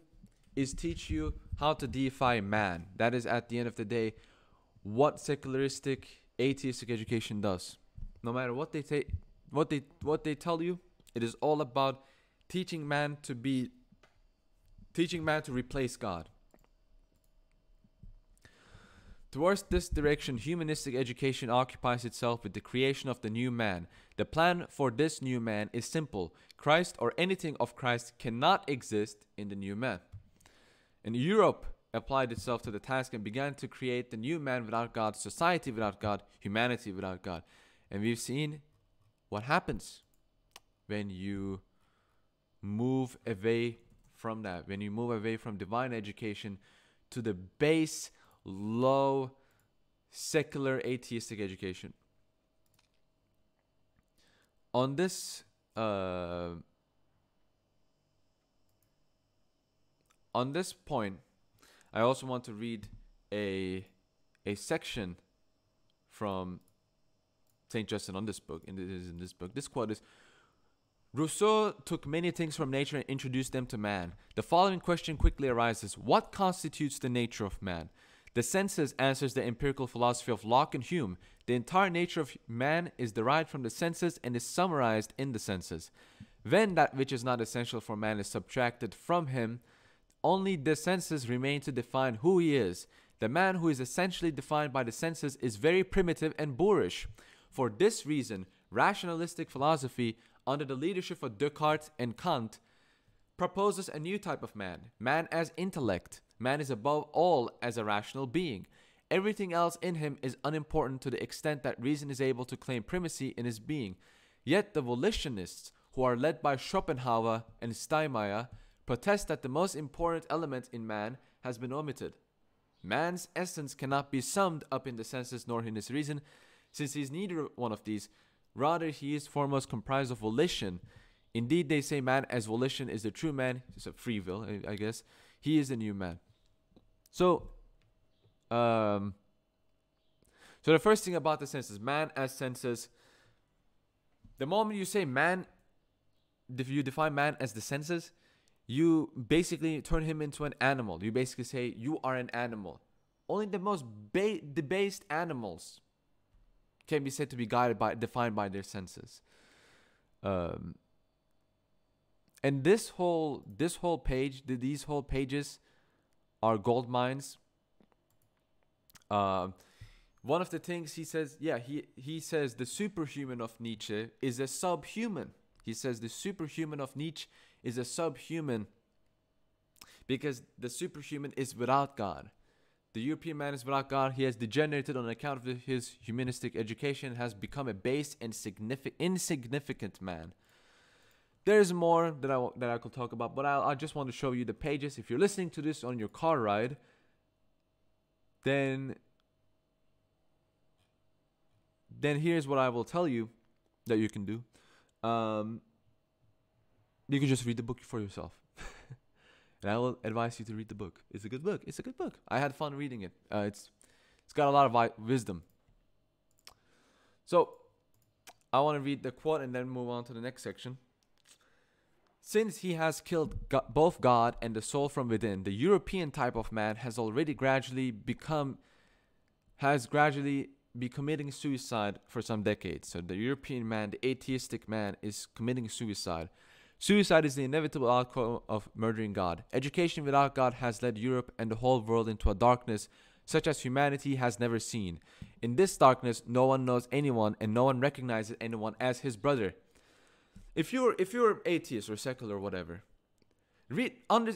is teach you how to deify man. That is, at the end of the day, what secularistic, atheistic education does. No matter what they take, what they what they tell you, it is all about teaching man to be, teaching man to replace God. Towards this direction, humanistic education occupies itself with the creation of the new man. The plan for this new man is simple Christ or anything of Christ cannot exist in the new man. And Europe applied itself to the task and began to create the new man without God, society without God, humanity without God. And we've seen what happens when you move away from that, when you move away from divine education to the base low secular atheistic education. On this uh, on this point, I also want to read a a section from Saint Justin on this book. In this, in this book, this quote is. Rousseau took many things from nature and introduced them to man. The following question quickly arises What constitutes the nature of man? The senses answers the empirical philosophy of Locke and Hume. The entire nature of man is derived from the senses and is summarized in the senses. When that which is not essential for man is subtracted from him, only the senses remain to define who he is. The man who is essentially defined by the senses is very primitive and boorish. For this reason, rationalistic philosophy, under the leadership of Descartes and Kant, proposes a new type of man, man as intellect. Man is above all as a rational being. Everything else in him is unimportant to the extent that reason is able to claim primacy in his being. Yet the volitionists, who are led by Schopenhauer and Steinmeier, protest that the most important element in man has been omitted. Man's essence cannot be summed up in the senses nor in his reason, since he is neither one of these. Rather, he is foremost comprised of volition. Indeed, they say man as volition is the true man, it's a free will, I guess. He is the new man. So, um, so the first thing about the senses, man as senses. The moment you say man, if you define man as the senses, you basically turn him into an animal. You basically say you are an animal. Only the most ba- debased animals can be said to be guided by defined by their senses. Um, and this whole this whole page, these whole pages are gold mines. Uh, one of the things he says, yeah, he, he says the superhuman of Nietzsche is a subhuman. He says the superhuman of Nietzsche is a subhuman because the superhuman is without God. The European man is without God. He has degenerated on account of his humanistic education, has become a base and significant, insignificant man. There's more that I that I could talk about, but I, I just want to show you the pages. If you're listening to this on your car ride, then then here's what I will tell you that you can do. Um, you can just read the book for yourself. and I will advise you to read the book. It's a good book. It's a good book. I had fun reading it. Uh, it's it's got a lot of wisdom. So I want to read the quote and then move on to the next section. Since he has killed go- both God and the soul from within, the European type of man has already gradually become, has gradually be committing suicide for some decades. So the European man, the atheistic man, is committing suicide. Suicide is the inevitable outcome of murdering God. Education without God has led Europe and the whole world into a darkness such as humanity has never seen. In this darkness, no one knows anyone and no one recognizes anyone as his brother. If you're if you're atheist or secular or whatever, read under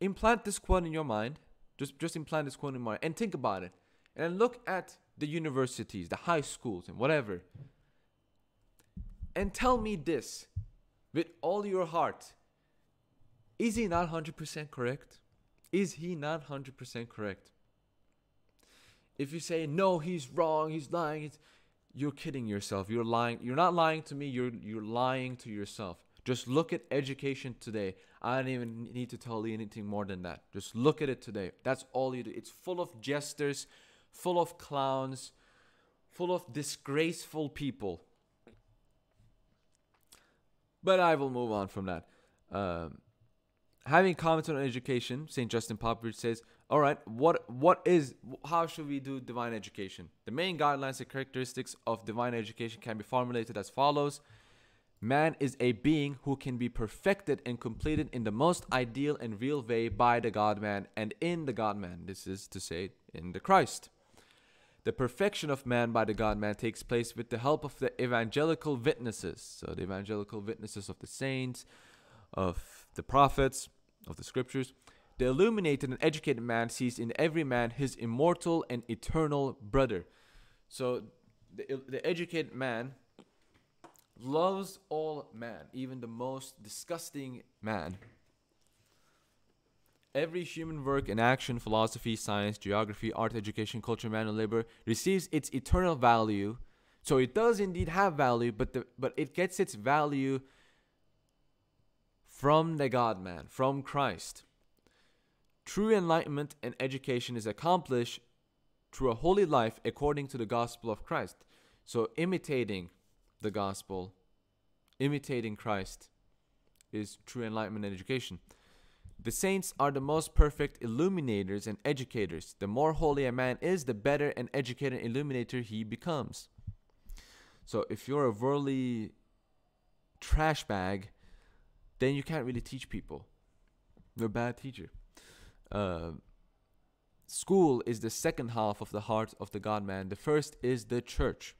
implant this quote in your mind. Just just implant this quote in your mind and think about it. And look at the universities, the high schools, and whatever. And tell me this with all your heart. Is he not 100% correct? Is he not 100% correct? If you say, no, he's wrong, he's lying, it's, you're kidding yourself. You're lying. You're not lying to me. You're you're lying to yourself. Just look at education today. I don't even need to tell you anything more than that. Just look at it today. That's all you do. It's full of jesters, full of clowns, full of disgraceful people. But I will move on from that. Um, having commented on education, St. Justin Popovich says, all right, what what is how should we do divine education? The main guidelines and characteristics of divine education can be formulated as follows. Man is a being who can be perfected and completed in the most ideal and real way by the God man and in the God man. This is to say, in the Christ. The perfection of man by the God man takes place with the help of the evangelical witnesses. So, the evangelical witnesses of the saints, of the prophets, of the scriptures. The illuminated and educated man sees in every man his immortal and eternal brother. So, the, the educated man loves all man, even the most disgusting man. Every human work and action, philosophy, science, geography, art, education, culture, manual labor receives its eternal value. So it does indeed have value, but the but it gets its value from the God man, from Christ. True enlightenment and education is accomplished through a holy life according to the gospel of Christ. So imitating the gospel, imitating Christ is true enlightenment and education. The saints are the most perfect illuminators and educators. The more holy a man is, the better an educator and illuminator he becomes. So if you're a worldly trash bag, then you can't really teach people. You're a bad teacher. Uh, school is the second half of the heart of the God man. The first is the church.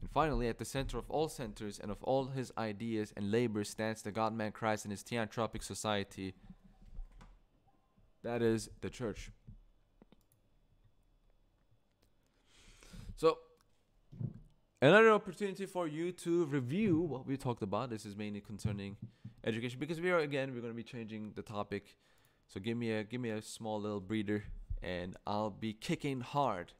And finally, at the center of all centers and of all his ideas and labors stands the God man Christ and his theanthropic society that is the church. So, another opportunity for you to review what we talked about. This is mainly concerning education because we are again we're going to be changing the topic. So give me a give me a small little breather and I'll be kicking hard.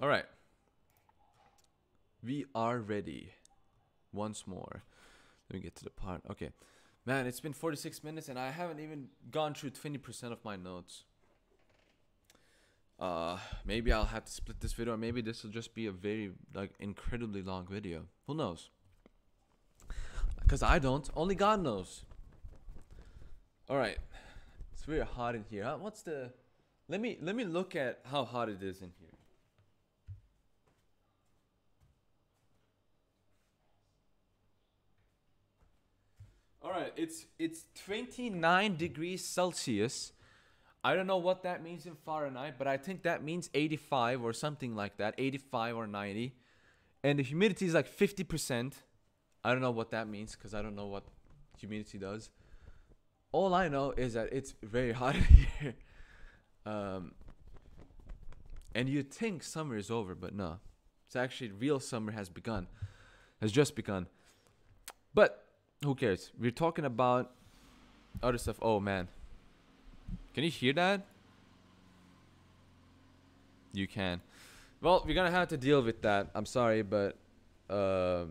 All right. We are ready. Once more. Let me get to the part. Okay. Man, it's been 46 minutes and I haven't even gone through 20% of my notes. Uh, maybe I'll have to split this video or maybe this will just be a very like incredibly long video. Who knows? Cuz I don't. Only God knows. All right. It's very hot in here. What's the Let me let me look at how hot it is in here. Right, it's it's 29 degrees Celsius. I don't know what that means in Fahrenheit, but I think that means 85 or something like that, 85 or 90. And the humidity is like 50%. I don't know what that means because I don't know what humidity does. All I know is that it's very hot here. Um, and you'd think summer is over, but no. It's actually real summer has begun, has just begun. But who cares? We're talking about other stuff. Oh man. Can you hear that? You can. Well, we're gonna have to deal with that. I'm sorry, but uh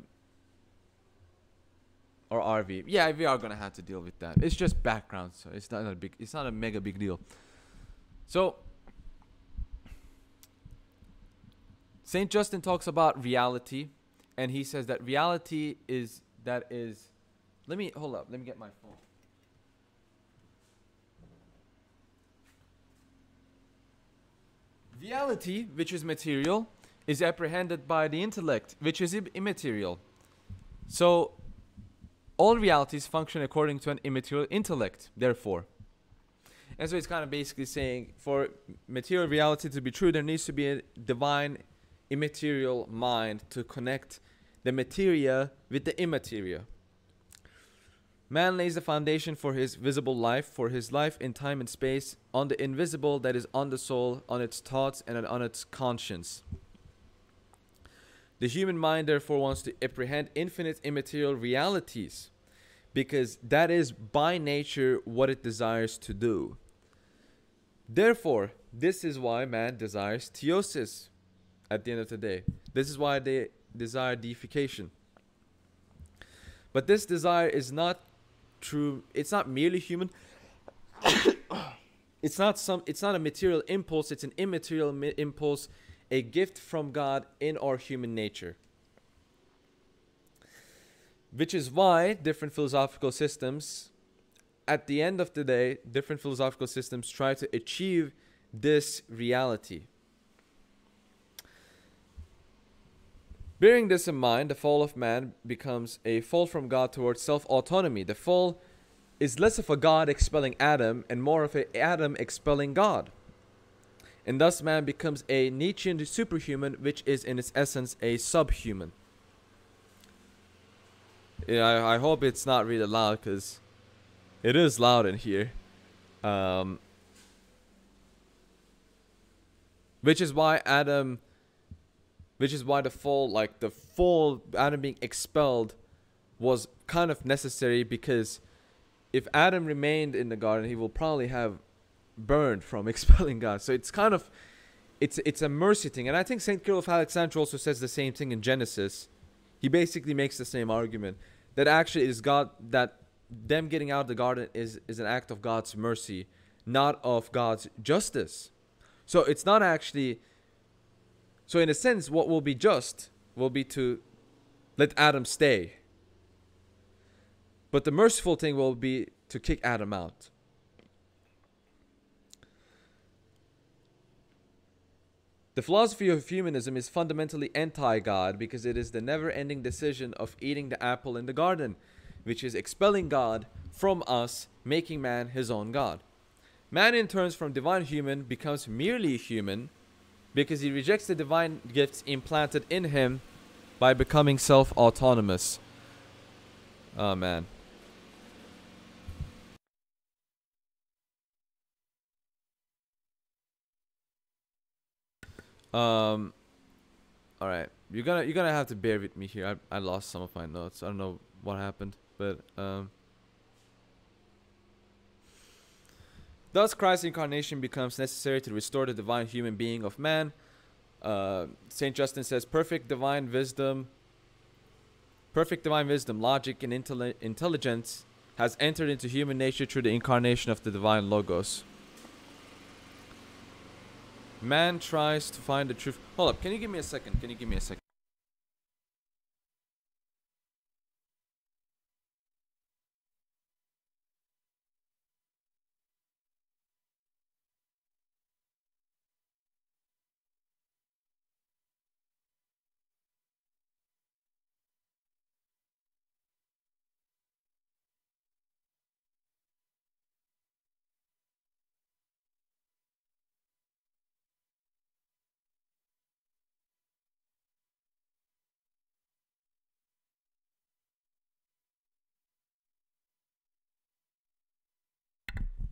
or RV. Yeah, we are gonna have to deal with that. It's just background, so it's not a big it's not a mega big deal. So Saint Justin talks about reality and he says that reality is that is let me hold up. Let me get my phone. Reality, which is material, is apprehended by the intellect, which is immaterial. So, all realities function according to an immaterial intellect, therefore. And so it's kind of basically saying for material reality to be true, there needs to be a divine immaterial mind to connect the materia with the immateria. Man lays the foundation for his visible life, for his life in time and space, on the invisible that is on the soul, on its thoughts, and on its conscience. The human mind, therefore, wants to apprehend infinite immaterial realities because that is by nature what it desires to do. Therefore, this is why man desires theosis at the end of the day. This is why they desire deification. But this desire is not true. It's not merely human. it's not some. It's not a material impulse. It's an immaterial mi- impulse, a gift from God in our human nature. Which is why different philosophical systems, at the end of the day, different philosophical systems try to achieve this reality. Bearing this in mind, the fall of man becomes a fall from God towards self autonomy. The fall is less of a God expelling Adam and more of a Adam expelling God. And thus man becomes a Nietzschean superhuman, which is in its essence a subhuman. Yeah, I, I hope it's not really loud because it is loud in here. Um, which is why Adam which is why the fall like the fall adam being expelled was kind of necessary because if adam remained in the garden he will probably have burned from expelling god. So it's kind of it's it's a mercy thing. And i think saint cyril of alexandria also says the same thing in genesis. He basically makes the same argument that actually is god that them getting out of the garden is is an act of god's mercy not of god's justice. So it's not actually so, in a sense, what will be just will be to let Adam stay. But the merciful thing will be to kick Adam out. The philosophy of humanism is fundamentally anti God because it is the never ending decision of eating the apple in the garden, which is expelling God from us, making man his own God. Man, in turn, from divine human, becomes merely human because he rejects the divine gifts implanted in him by becoming self autonomous. Oh man. Um all right. You're going to you're going to have to bear with me here. I I lost some of my notes. I don't know what happened, but um Thus, Christ's incarnation becomes necessary to restore the divine human being of man. Uh, Saint Justin says, "Perfect divine wisdom, perfect divine wisdom, logic, and intelli- intelligence has entered into human nature through the incarnation of the divine Logos." Man tries to find the truth. Hold up. Can you give me a second? Can you give me a second?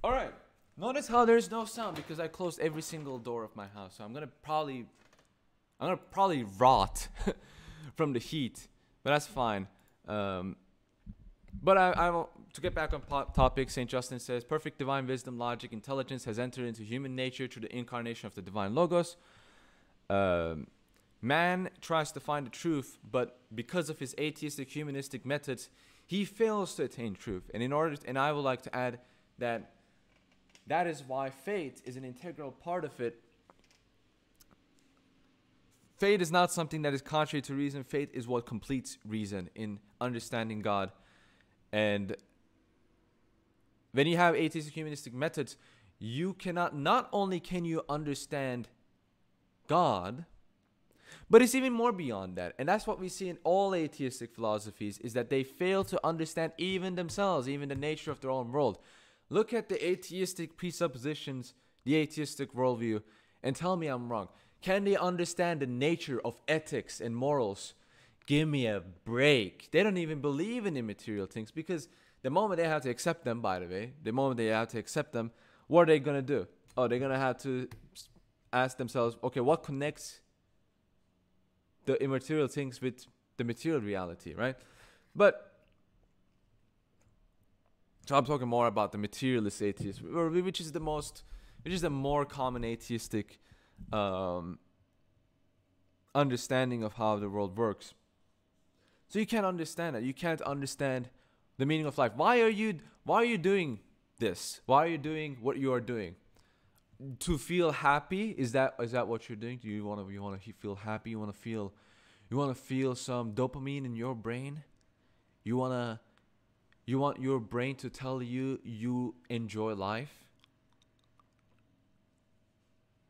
All right. Notice how there's no sound because I closed every single door of my house. So I'm gonna probably, I'm gonna probably rot from the heat, but that's fine. Um, but I, I to get back on topic. Saint Justin says, "Perfect divine wisdom, logic, intelligence has entered into human nature through the incarnation of the divine Logos." Um, man tries to find the truth, but because of his atheistic humanistic methods, he fails to attain truth. And in order, to, and I would like to add that that is why faith is an integral part of it. Faith is not something that is contrary to reason. Faith is what completes reason in understanding God. And when you have atheistic humanistic methods, you cannot, not only can you understand God, but it's even more beyond that. And that's what we see in all atheistic philosophies is that they fail to understand even themselves, even the nature of their own world. Look at the atheistic presuppositions, the atheistic worldview, and tell me I'm wrong. Can they understand the nature of ethics and morals? Give me a break. They don't even believe in immaterial things because the moment they have to accept them, by the way, the moment they have to accept them, what are they going to do? Oh, they're going to have to ask themselves, okay, what connects the immaterial things with the material reality, right? But so I'm talking more about the materialist atheist, which is the most, which is the more common atheistic um, understanding of how the world works. So you can't understand it. You can't understand the meaning of life. Why are you why are you doing this? Why are you doing what you are doing? To feel happy? Is that is that what you're doing? Do you want to you want to feel happy? You want to feel you want to feel some dopamine in your brain? You want to you want your brain to tell you you enjoy life?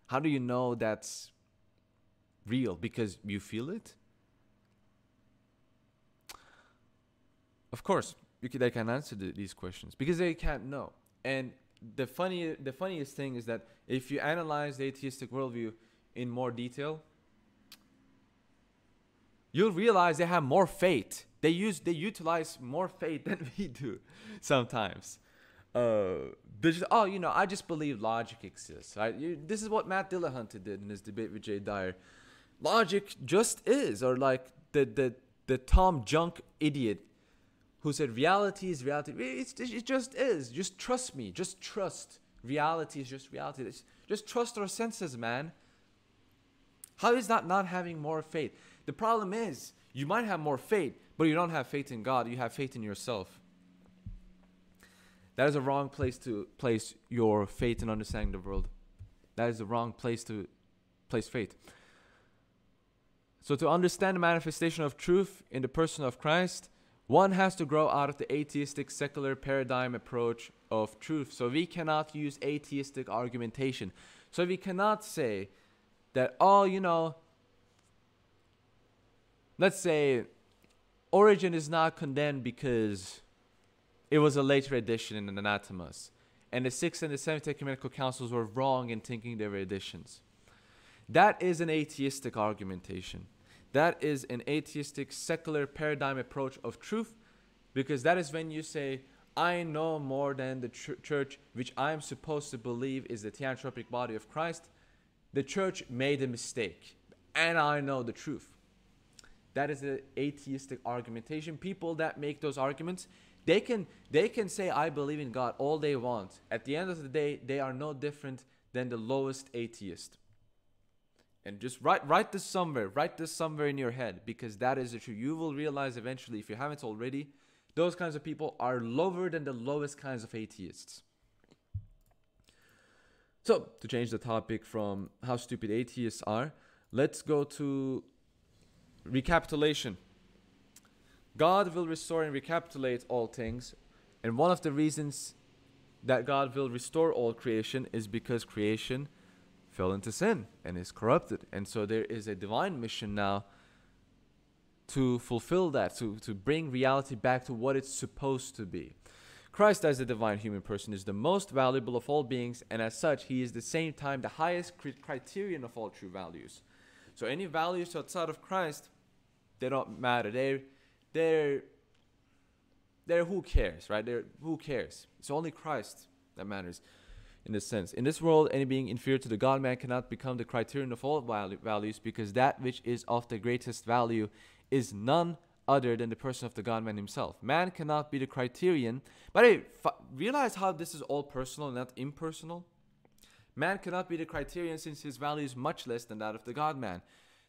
How do you know that's real? Because you feel it? Of course, can, they can answer the, these questions because they can't know. And the funny, the funniest thing is that if you analyze the atheistic worldview in more detail, you'll realize they have more faith. They use, they utilize more faith than we do sometimes. Uh, just, oh, you know, I just believe logic exists. Right? You, this is what Matt Dillahunty did in his debate with Jay Dyer. Logic just is, or like the the the Tom Jump idiot who said reality is reality. It's, it just is. Just trust me. Just trust. Reality is just reality. It's, just trust our senses, man. How is that not having more faith? The problem is you might have more faith, but you don't have faith in God. You have faith in yourself. That is a wrong place to place your faith in understanding the world. That is the wrong place to place faith. So, to understand the manifestation of truth in the person of Christ, one has to grow out of the atheistic secular paradigm approach of truth. So we cannot use atheistic argumentation. So we cannot say that, oh, you know, let's say Origen is not condemned because it was a later addition in Anathemas. And the Sixth and the Seventh Ecumenical Councils were wrong in thinking they were editions. That is an atheistic argumentation. That is an atheistic secular paradigm approach of truth because that is when you say, I know more than the ch- church, which I am supposed to believe is the theanthropic body of Christ. The church made a mistake, and I know the truth. That is an atheistic argumentation. People that make those arguments, they can they can say I believe in God all they want. At the end of the day, they are no different than the lowest atheist and just write write this somewhere write this somewhere in your head because that is the truth you will realize eventually if you haven't already those kinds of people are lower than the lowest kinds of atheists so to change the topic from how stupid atheists are let's go to recapitulation god will restore and recapitulate all things and one of the reasons that god will restore all creation is because creation fell into sin and is corrupted. And so there is a divine mission now to fulfill that, to, to bring reality back to what it's supposed to be. Christ, as a divine human person, is the most valuable of all beings, and as such, he is the same time the highest criterion of all true values. So any values outside of Christ, they don't matter. They're they're they're who cares, right? They're who cares. It's only Christ that matters in this sense. In this world, any being inferior to the God man cannot become the criterion of all values because that which is of the greatest value is none other than the person of the God man himself. Man cannot be the criterion. But hey, realize how this is all personal, not impersonal. Man cannot be the criterion since his value is much less than that of the God man.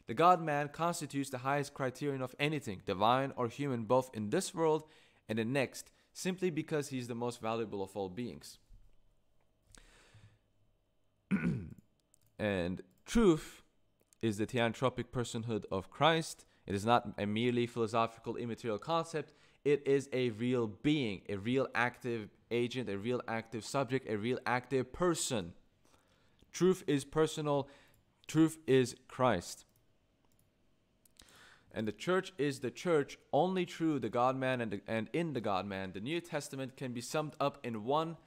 The God man constitutes the highest criterion of anything, divine or human, both in this world and the next, simply because he is the most valuable of all beings. and truth is the theanthropic personhood of Christ. It is not a merely philosophical immaterial concept. It is a real being, a real active agent, a real active subject, a real active person. Truth is personal. Truth is Christ. And the church is the church only through the God man and, and in the God man. The New Testament can be summed up in one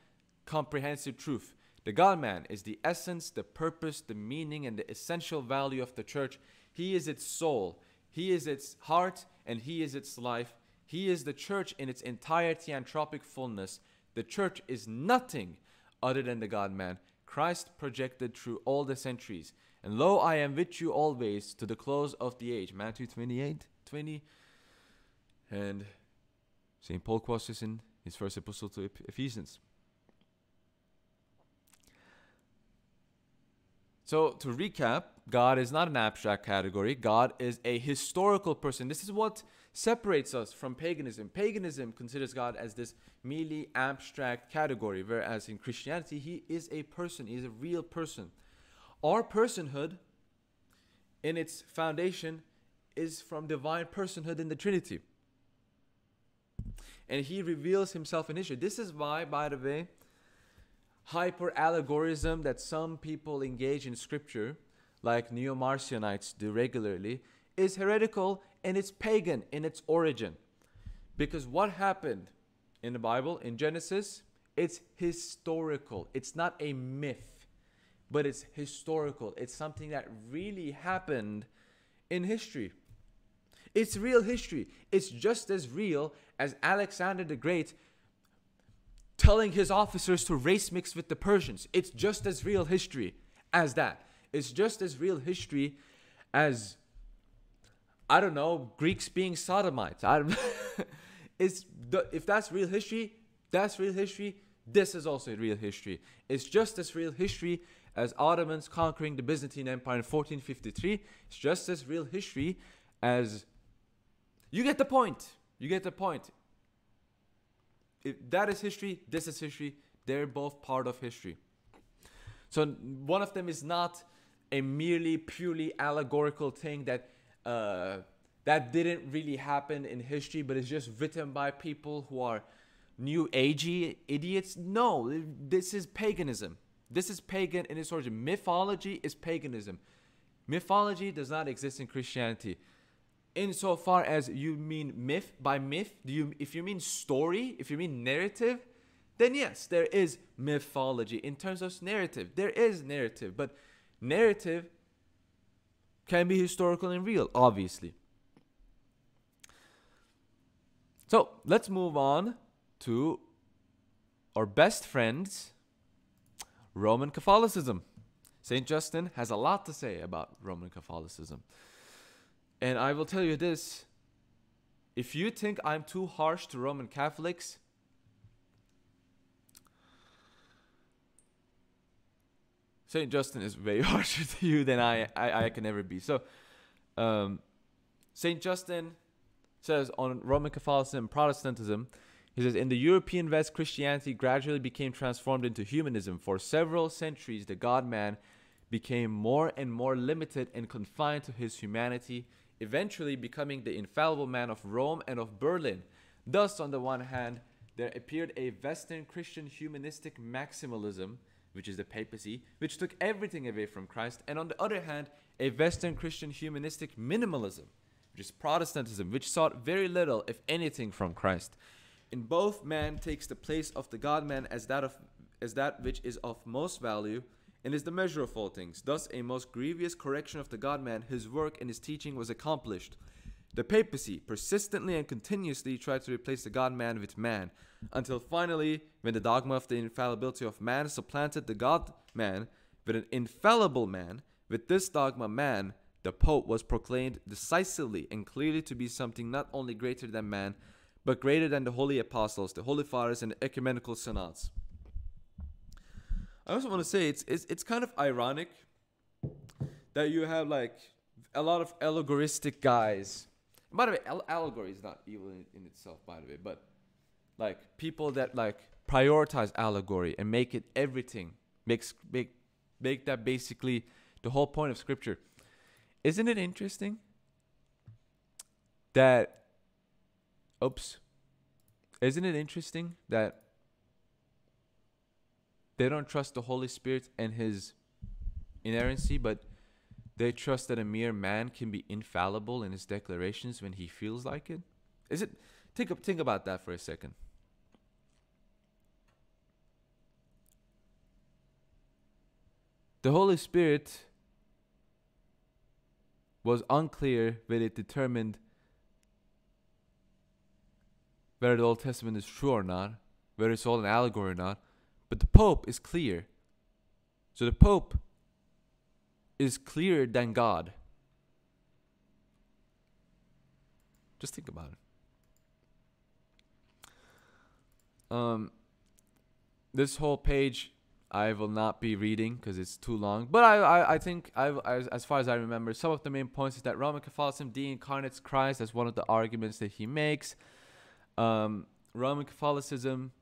comprehensive truth the God man is the essence, the purpose, the meaning, and the essential value of the church. He is its soul, He is its heart, and He is its life. He is the church in its entire theanthropic fullness. The church is nothing other than the God man, Christ projected through all the centuries. And lo, I am with you always to the close of the age. Matthew 28 20. And St. Paul quotes this in his first epistle to Ephesians. So to recap, God is not an abstract category. God is a historical person. This is what separates us from paganism. Paganism considers God as this merely abstract category, whereas in Christianity, he is a person, he is a real person. Our personhood, in its foundation, is from divine personhood in the Trinity. And he reveals himself in. This is why, by the way, hyper allegorism that some people engage in scripture, like Neo Marcionites do regularly, is heretical and it's pagan in its origin. Because what happened in the Bible, in Genesis, it's historical. It's not a myth, but it's historical. It's something that really happened in history. It's real history. It's just as real as Alexander the Great telling his officers to race mix with the Persians. It's just as real history as that. It's just as real history as I don't know, Greeks being sodomites. I don't it's the, if that's real history, that's real history. This is also real history. It's just as real history as Ottomans conquering the Byzantine Empire in 1453. It's just as real history as you get the point. You get the point. If that is history, this is history. They're both part of history. So one of them is not a merely purely allegorical thing that uh, that didn't really happen in history, but it's just written by people who are new agey idiots. No, this is paganism. This is pagan in its origin. Mythology is paganism. Mythology does not exist in Christianity. Insofar as you mean myth by myth, do you if you mean story, if you mean narrative, then yes, there is mythology. In terms of narrative, there is narrative, but narrative can be historical and real, obviously. So let's move on to our best friends, Roman Catholicism. St. Justin has a lot to say about Roman Catholicism. And I will tell you this if you think I'm too harsh to Roman Catholics, Saint Justin is way harsher to you than I, I, I can ever be. So, um, Saint Justin says on Roman Catholicism and Protestantism, he says, in the European West, Christianity gradually became transformed into humanism. For several centuries, the God man became more and more limited and confined to his humanity, eventually becoming the infallible man of Rome and of Berlin. Thus, on the one hand, there appeared a Western Christian humanistic maximalism which is the papacy, which took everything away from Christ, and on the other hand, a Western Christian humanistic minimalism, which is Protestantism, which sought very little, if anything, from Christ. In both, man takes the place of the God man as that of as that which is of most value and is the measure of all things. Thus, a most grievous correction of the God man, his work and his teaching was accomplished. The papacy persistently and continuously tried to replace the God man with man, until finally, when the dogma of the infallibility of man supplanted the God man with an infallible man, with this dogma, man, the Pope was proclaimed decisively and clearly to be something not only greater than man, but greater than the holy apostles, the holy fathers, and the ecumenical synods. I also want to say it's, it's, it's kind of ironic that you have like a lot of allegoristic guys by the way, allegory is not evil in, in itself, by the way, but like people that like prioritize allegory and make it everything makes make make that basically the whole point of scripture. Isn't it interesting that oops isn't it interesting that they don't trust the Holy Spirit and his inerrancy, but they trust that a mere man can be infallible in his declarations when he feels like it. Is it? Think think about that for a second. The Holy Spirit was unclear when it determined whether the Old Testament is true or not, whether it's all an allegory or not. But the Pope is clear. So the Pope is clearer than God. Just think about it. Um, this whole page I will not be reading because it's too long. But I, I, I think, I, as, as far as I remember, some of the main points is that Roman Catholicism de-incarnates Christ. That's one of the arguments that he makes. Um, Roman Catholicism.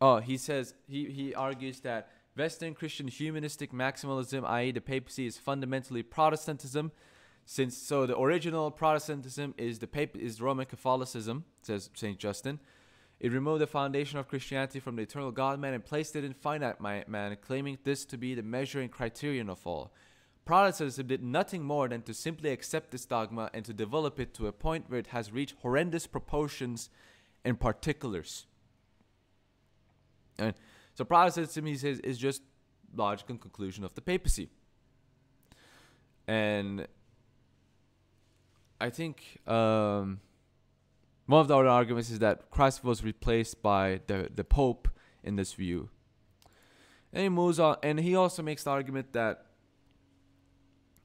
Oh, he says he he argues that Western Christian humanistic maximalism, i.e., the papacy, is fundamentally Protestantism. Since so, the original Protestantism is the pap- is Roman Catholicism, says Saint Justin. It removed the foundation of Christianity from the eternal God man and placed it in finite man, claiming this to be the measuring criterion of all. Protestantism did nothing more than to simply accept this dogma and to develop it to a point where it has reached horrendous proportions and particulars. And so Protestantism, he says, is just logical conclusion of the papacy. And I think um, one of the other arguments is that Christ was replaced by the, the Pope in this view. And he moves on, and he also makes the argument that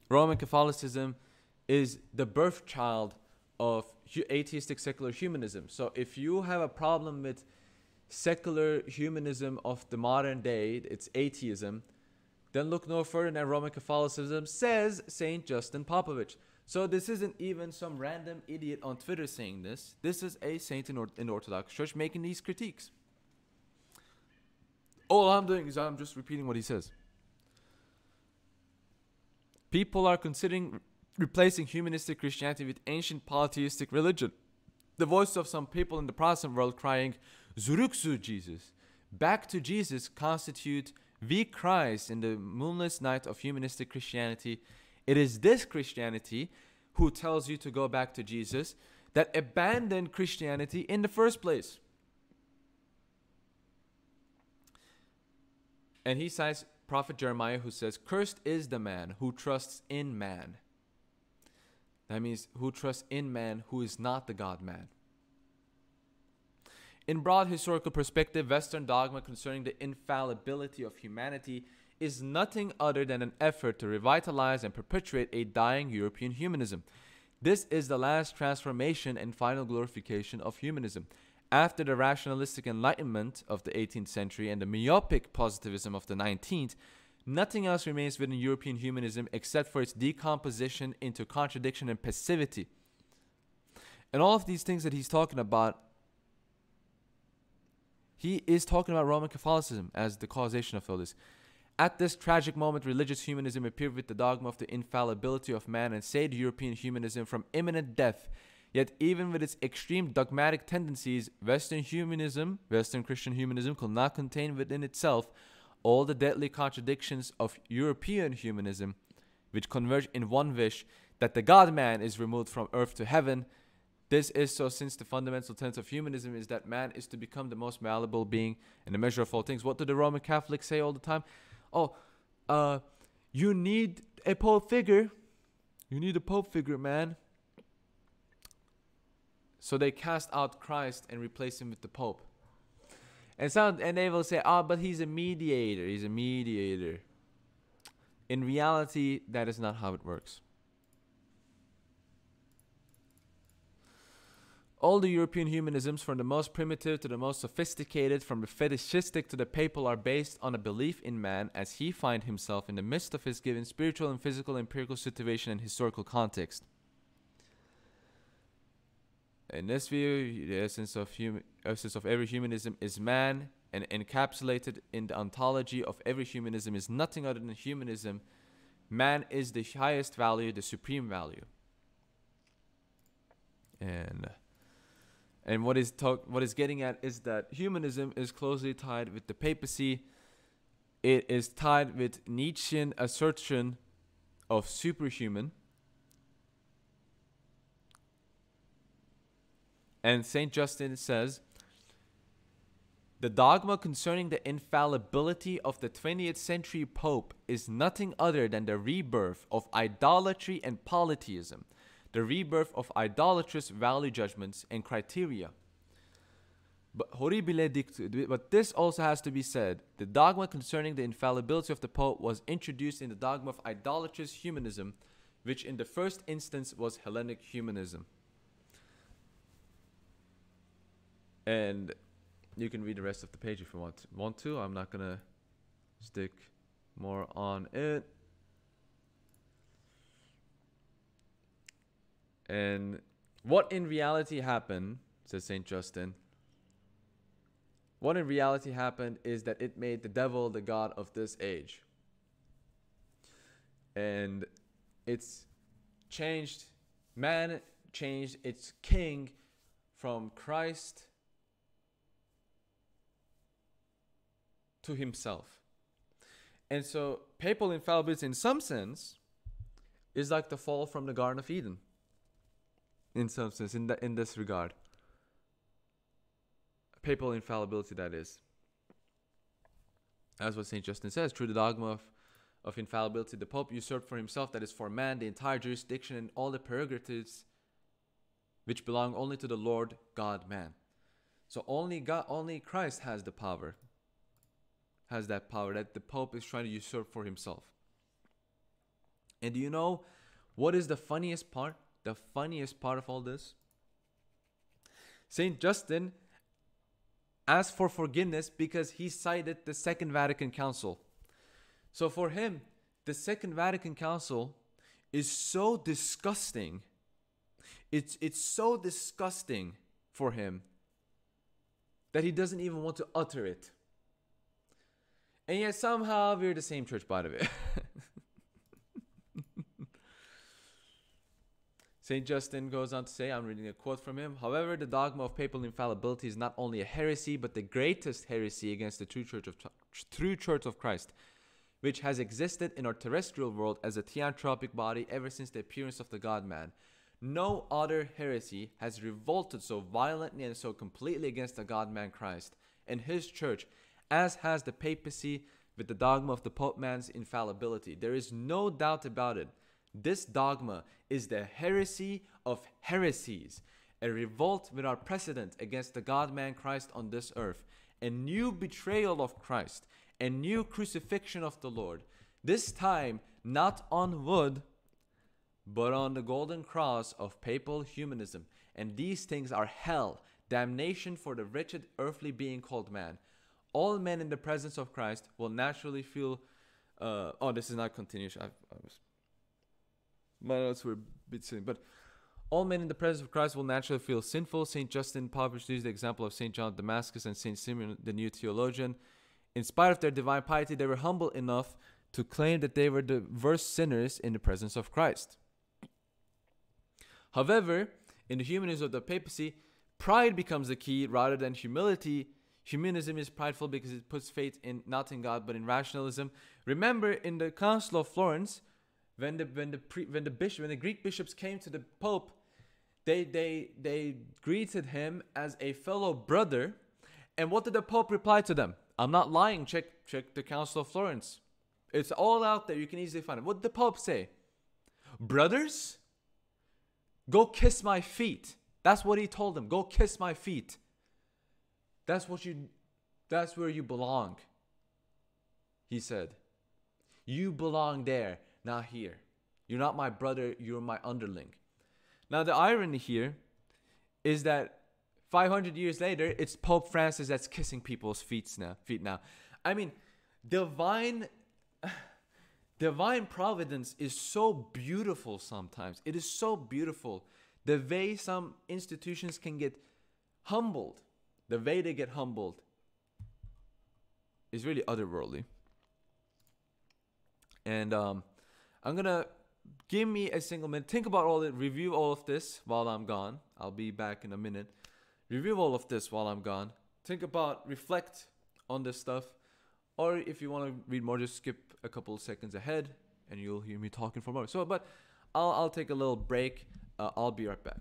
Roman Catholicism is the birth child of atheistic secular humanism. So if you have a problem with secular humanism of the modern day, it's atheism, then look no further than Roman Catholicism, says Saint Justin Popovich. So this isn't even some random idiot on Twitter saying this. This is a saint in, or- in the Orthodox Church making these critiques. All I'm doing is I'm just repeating what he says. People are considering replacing humanistic Christianity with ancient polytheistic religion. The voice of some people in the Protestant world crying, Zurück zu Jesus, back to Jesus, constitute the Christ in the moonless night of humanistic Christianity it is this Christianity who tells you to go back to Jesus that abandoned Christianity in the first place. And he cites Prophet Jeremiah who says, Cursed is the man who trusts in man. That means who trusts in man who is not the God man. In broad historical perspective, Western dogma concerning the infallibility of humanity is nothing other than an effort to revitalize and perpetuate a dying European humanism. This is the last transformation and final glorification of humanism. After the rationalistic enlightenment of the 18th century and the myopic positivism of the 19th, nothing else remains within European humanism except for its decomposition into contradiction and passivity. And all of these things that he's talking about, he is talking about Roman Catholicism as the causation of all this. At this tragic moment, religious humanism appeared with the dogma of the infallibility of man and saved European humanism from imminent death. Yet, even with its extreme dogmatic tendencies, Western humanism, Western Christian humanism, could not contain within itself all the deadly contradictions of European humanism, which converge in one wish that the God man is removed from earth to heaven. This is so since the fundamental tenet of humanism is that man is to become the most malleable being and the measure of all things. What do the Roman Catholics say all the time? Oh, uh, you need a Pope figure. You need a Pope figure, man. So they cast out Christ and replace him with the Pope. And some and they will say, "Ah, oh, but he's a mediator. He's a mediator." In reality, that is not how it works. All the European humanisms, from the most primitive to the most sophisticated, from the fetishistic to the papal, are based on a belief in man as he finds himself in the midst of his given spiritual and physical empirical situation and historical context. In this view, the essence of, hum- essence of every humanism is man, and encapsulated in the ontology of every humanism is nothing other than humanism. Man is the highest value, the supreme value. And and what is talk what is getting at is that humanism is closely tied with the papacy. It is tied with Nietzschean assertion of superhuman. And St. Justin says the dogma concerning the infallibility of the 20th century Pope is nothing other than the rebirth of idolatry and polytheism the rebirth of idolatrous value judgments and criteria. But. But this also has to be said. The dogma concerning the infallibility of the Pope was introduced in the dogma of idolatrous humanism, which in the first instance was Hellenic humanism. And you can read the rest of the page if you want want to. I'm not gonna stick more on it. And what in reality happened, says Saint Justin. What in reality happened is that it made the devil the god of this age. And it's changed, man changed its king from Christ to himself. And so papal infallibility in some sense is like the fall from the Garden of Eden. In some sense, in the, in this regard. Papal infallibility that is. As what St. Justin says, through the dogma of, of infallibility, the Pope usurped for himself, that is for man, the entire jurisdiction and all the prerogatives which belong only to the Lord God man. So only God only Christ has the power has that power that the Pope is trying to usurp for himself. And do you know what is the funniest part? The funniest part of all this? Saint Justin asked for forgiveness because he cited the Second Vatican Council. So for him, the Second Vatican Council is so disgusting. It's it's so disgusting for him that he doesn't even want to utter it. And yet somehow we're the same church, by the way. St. Justin goes on to say, I'm reading a quote from him. However, the dogma of papal infallibility is not only a heresy, but the greatest heresy against the true church of, true church of Christ, which has existed in our terrestrial world as a theanthropic body ever since the appearance of the God man. No other heresy has revolted so violently and so completely against the God man Christ and his church as has the papacy with the dogma of the Pope man's infallibility. There is no doubt about it. This dogma is the heresy of heresies, a revolt without precedent against the God man Christ on this earth, a new betrayal of Christ, a new crucifixion of the Lord. This time, not on wood, but on the golden cross of papal humanism. And these things are hell, damnation for the wretched earthly being called man all men in the presence of Christ will naturally feel. Uh, oh, this is not continuous. I, I was, my notes were a bit silly, but all men in the presence of Christ will naturally feel sinful. Saint Justin published the example of Saint John of Damascus and Saint Simeon, the new theologian. In spite of their divine piety, they were humble enough to claim that they were the worst sinners in the presence of Christ. However, in the humanism of the papacy, pride becomes the key rather than humility Humanism is prideful because it puts faith in not in God but in rationalism. Remember in the Council of Florence, when the when the pre, when the bishop when the Greek bishops came to the Pope, they they they greeted him as a fellow brother, and what did the Pope reply to them? I'm not lying. Check check the Council of Florence. It's all out there. You can easily find it. What did the Pope say? Brothers, go kiss my feet. That's what he told them. Go kiss my feet. That's what you that's where you belong. He said. You belong there, not here. You're not my brother, you're my underling. Now the irony here is that 500 years later, it's Pope Francis that's kissing people's feet now. Feet now. I mean, divine divine providence is so beautiful sometimes. It is so beautiful the way some institutions can get humbled the way they get humbled is really otherworldly. And um, I'm gonna give me a single minute. Think about all it. Review all of this while I'm gone. I'll be back in a minute. Review all of this while I'm gone. Think about, reflect on this stuff. Or if you want to read more, just skip a couple seconds ahead, and you'll hear me talking for more. So, but I'll I'll take a little break. Uh, I'll be right back.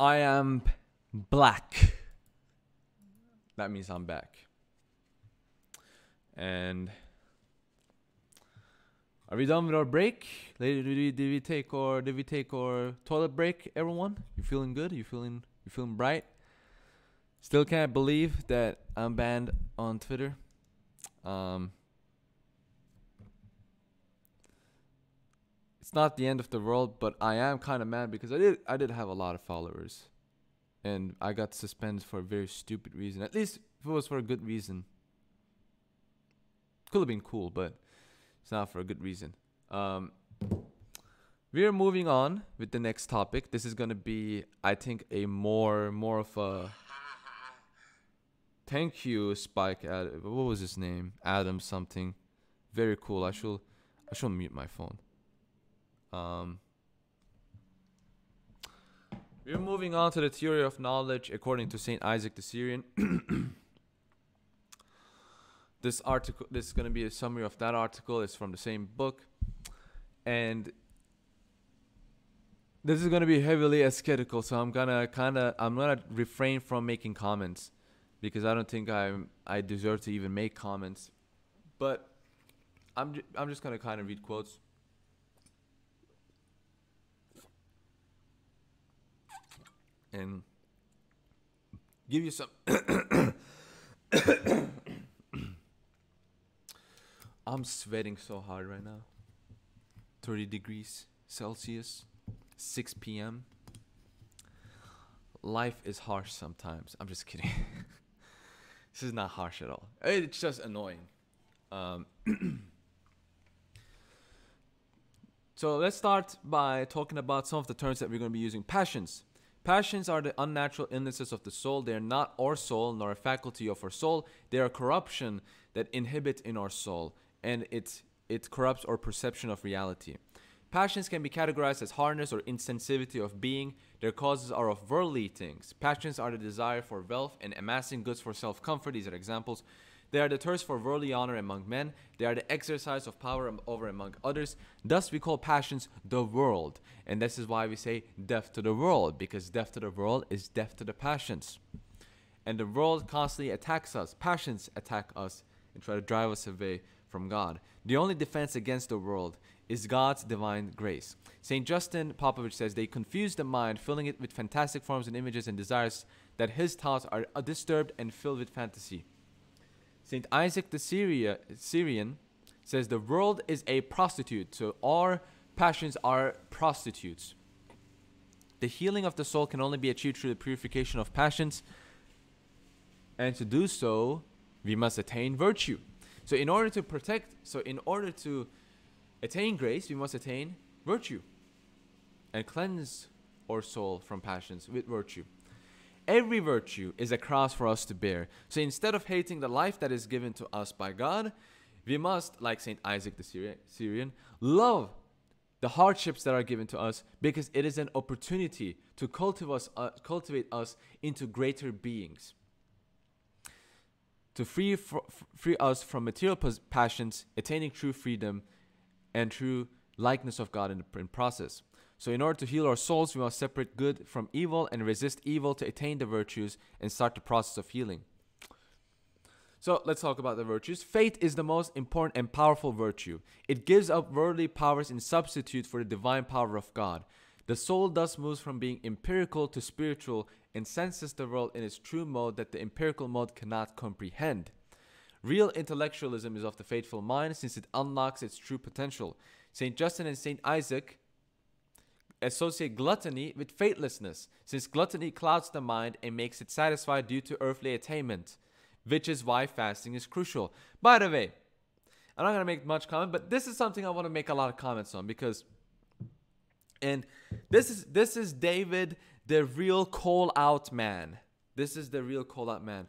I am black. That means I'm back. And are we done with our break? Did we, did we take our did we take our toilet break? Everyone, you feeling good? You feeling you feeling bright? Still can't believe that I'm banned on Twitter. Um, it's not the end of the world, but I am kind of mad because I did I did have a lot of followers, and I got suspended for a very stupid reason. At least if it was for a good reason, could have been cool, but it's not for a good reason. Um, we're moving on with the next topic. This is gonna be, I think, a more more of a Thank you, Spike. Ad- what was his name? Adam something. Very cool. I should I should mute my phone. Um. We're moving on to the theory of knowledge according to Saint Isaac the Syrian. this article this is going to be a summary of that article. It's from the same book. And this is going to be heavily ascetical, so I'm going to kind of I'm to refrain from making comments because I don't think I I deserve to even make comments. But I'm I'm just gonna kind of read quotes. And give you some. I'm sweating so hard right now. 30 degrees Celsius, 6 p.m. Life is harsh sometimes. I'm just kidding. This is not harsh at all. It's just annoying. Um, so let's start by talking about some of the terms that we're going to be using. Passions. Passions are the unnatural illnesses of the soul. They are not our soul nor a faculty of our soul. They are corruption that inhibit in our soul, and it it corrupts our perception of reality. Passions can be categorized as hardness or insensitivity of being. Their causes are of worldly things. Passions are the desire for wealth and amassing goods for self comfort. These are examples. They are the thirst for worldly honor among men. They are the exercise of power over among others. Thus, we call passions the world. And this is why we say death to the world, because death to the world is death to the passions. And the world constantly attacks us. Passions attack us and try to drive us away from God. The only defense against the world is God's divine grace. St. Justin Popovich says they confuse the mind, filling it with fantastic forms and images and desires that his thoughts are uh, disturbed and filled with fantasy. St. Isaac the Syria, Syrian says the world is a prostitute, so our passions are prostitutes. The healing of the soul can only be achieved through the purification of passions, and to do so, we must attain virtue. So, in order to protect, so in order to attain grace, we must attain virtue and cleanse our soul from passions with virtue. Every virtue is a cross for us to bear. So instead of hating the life that is given to us by God, we must, like St. Isaac the Syrian, love the hardships that are given to us because it is an opportunity to cultivate us, uh, cultivate us into greater beings. To free, free us from material passions, attaining true freedom and true likeness of God in the in process. So, in order to heal our souls, we must separate good from evil and resist evil to attain the virtues and start the process of healing. So, let's talk about the virtues. Faith is the most important and powerful virtue. It gives up worldly powers in substitute for the divine power of God. The soul thus moves from being empirical to spiritual and senses the world in its true mode that the empirical mode cannot comprehend. Real intellectualism is of the faithful mind since it unlocks its true potential. St. Justin and St. Isaac associate gluttony with faithlessness, since gluttony clouds the mind and makes it satisfied due to earthly attainment, which is why fasting is crucial. By the way, I'm not going to make much comment, but this is something I want to make a lot of comments on because and this is this is David the real call out man. This is the real call out man.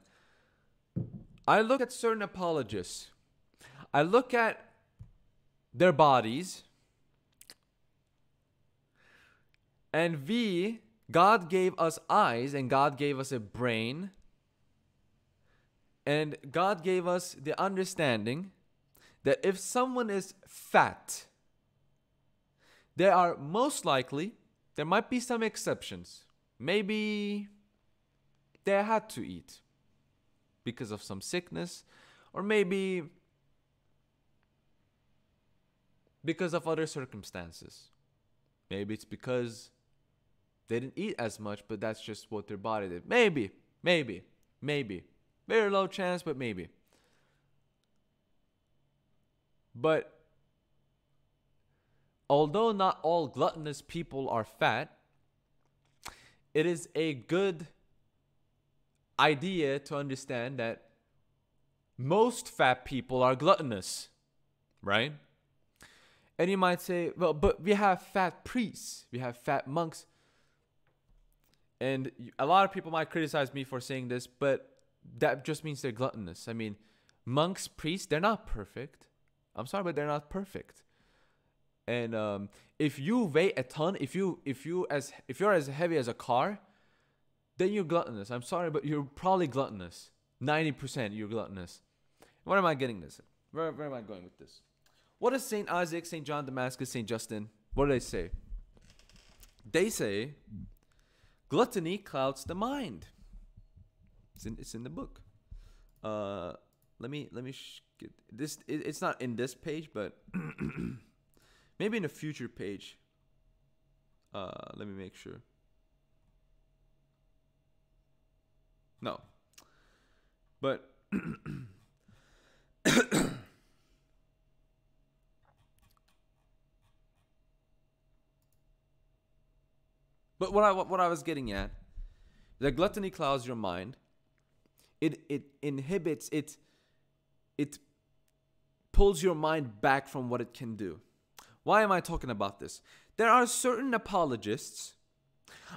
I look at certain apologists. I look at their bodies. And we, God gave us eyes and God gave us a brain. And God gave us the understanding that if someone is fat, there are most likely, there might be some exceptions, Maybe they had to eat because of some sickness, or maybe because of other circumstances. Maybe it's because they didn't eat as much, but that's just what their body did. Maybe, maybe, maybe. Very low chance, but maybe. But although not all gluttonous people are fat, it is a good idea to understand that most fat people are gluttonous, right? And you might say, well, but we have fat priests, we have fat monks. And a lot of people might criticize me for saying this, but that just means they're gluttonous. I mean, monks, priests, they're not perfect. I'm sorry, but they're not perfect. And um, if you weigh a ton, if you if you as if you're as heavy as a car, then you're gluttonous. I'm sorry, but you're probably gluttonous. Ninety percent, you're gluttonous. What am I getting this? Where, where am I going with this? What does Saint Isaac, Saint John Damascus, Saint Justin? What do they say? They say gluttony clouds the mind. It's in it's in the book. Uh, let me let me get this. It, it's not in this page, but maybe in a future page. Uh, let me make sure. No. But But what I what I was getting at, that gluttony clouds your mind. It it inhibits it. It pulls your mind back from what it can do. Why am I talking about this? There are certain apologists.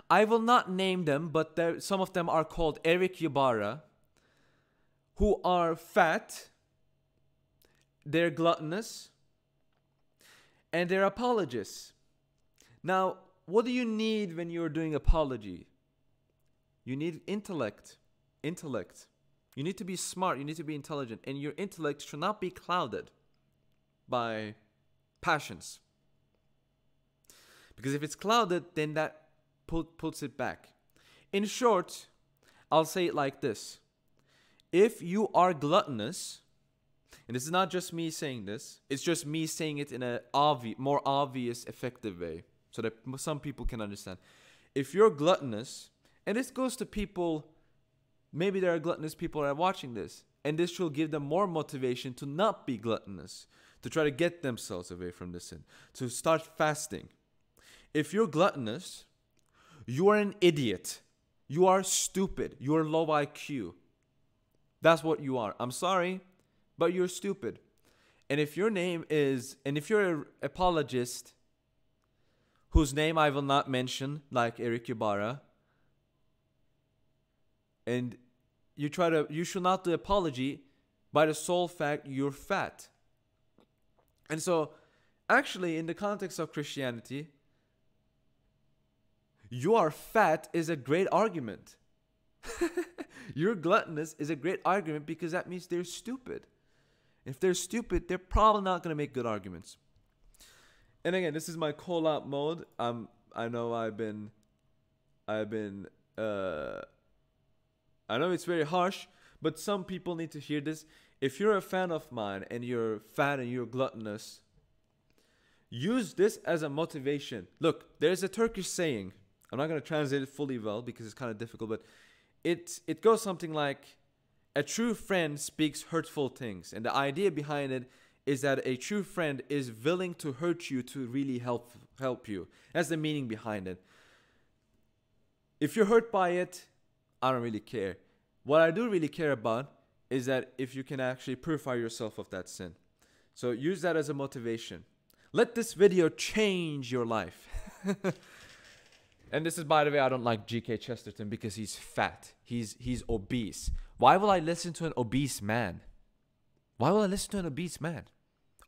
I will not name them, but there, some of them are called Eric Ybarra, who are fat, they're gluttonous, and they're apologists. Now, what do you need when you're doing apology? You need intellect. Intellect. You need to be smart, you need to be intelligent, and your intellect should not be clouded by passions. Because if it's clouded, then that put, puts it back. In short, I'll say it like this If you are gluttonous, and this is not just me saying this, it's just me saying it in a obvi- more obvious, effective way so that some people can understand. If you're gluttonous, and this goes to people, maybe there are gluttonous people that are watching this, and this will give them more motivation to not be gluttonous, to try to get themselves away from the sin, to start fasting. If you're gluttonous, you are an idiot. You are stupid. You are low IQ. That's what you are. I'm sorry, but you're stupid. And if your name is, and if you're an apologist whose name I will not mention, like Eric Ybarra. And you try to you should not do apology by the sole fact you're fat. And so actually in the context of Christianity, you are fat is a great argument. Your gluttonous is a great argument because that means they're stupid. If they're stupid, they're probably not going to make good arguments and again, this is my call out mode. Um, I know I've been, I've been, uh, I know it's very harsh, but some people need to hear this. If you're a fan of mine and you're fat and you're gluttonous, use this as a motivation. Look, there's a Turkish saying. I'm not going to translate it fully well because it's kind of difficult, but it it goes something like, "A true friend speaks hurtful things," and the idea behind it is that a true friend is willing to hurt you to really help help you. That's the meaning behind it. If you're hurt by it, I don't really care. What I do really care about is that if you can actually purify yourself of that sin. So use that as a motivation. Let this video change your life. and this is by the way I don't like GK Chesterton because he's fat. He's he's obese. Why will I listen to an obese man? Why will I listen to an obese man?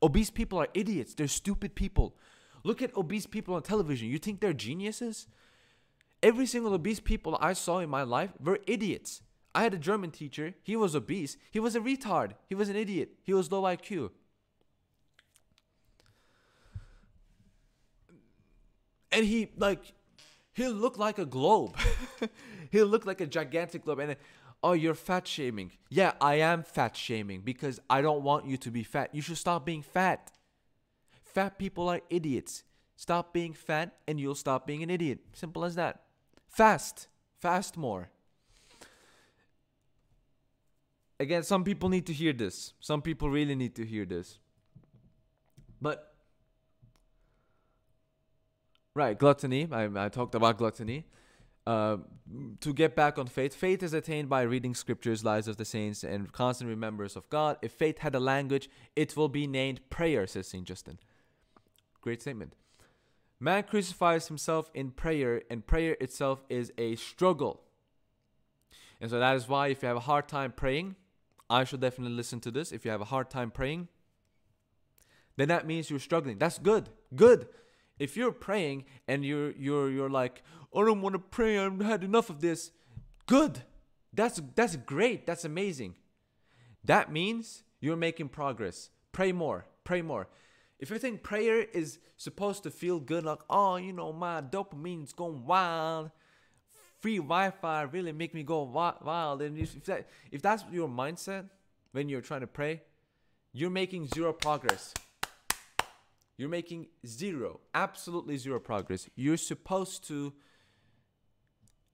Obese people are idiots. They're stupid people. Look at obese people on television. You think they're geniuses? Every single obese people I saw in my life were idiots. I had a German teacher. He was obese. He was a retard. He was an idiot. He was low IQ. And he like he'll look like a globe. he'll look like a gigantic globe. And oh, you're fat shaming. Yeah, I am fat shaming because I don't want you to be fat. You should stop being fat. Fat people are idiots. Stop being fat and you'll stop being an idiot. Simple as that. Fast. Fast more. Again, some people need to hear this. Some people really need to hear this. But, right, gluttony. I, I talked about gluttony. Uh, to get back on faith, faith is attained by reading scriptures, lives of the saints, and constant remembrance of God. If faith had a language, it will be named prayer, says St. Justin. Great statement. Man crucifies himself in prayer, and prayer itself is a struggle. And so that is why, if you have a hard time praying, I should definitely listen to this. If you have a hard time praying, then that means you're struggling. That's good. Good. If you're praying and you're you're you're like, I don't want to pray. I've had enough of this. Good. That's that's great. That's amazing. That means you're making progress. Pray more. Pray more. If you think prayer is supposed to feel good, like, oh, you know, my dopamine's going wild, free Wi-Fi really make me go wild, and if, that if that's your mindset when you're trying to pray, you're making zero progress. You're making zero, absolutely zero progress. You're supposed to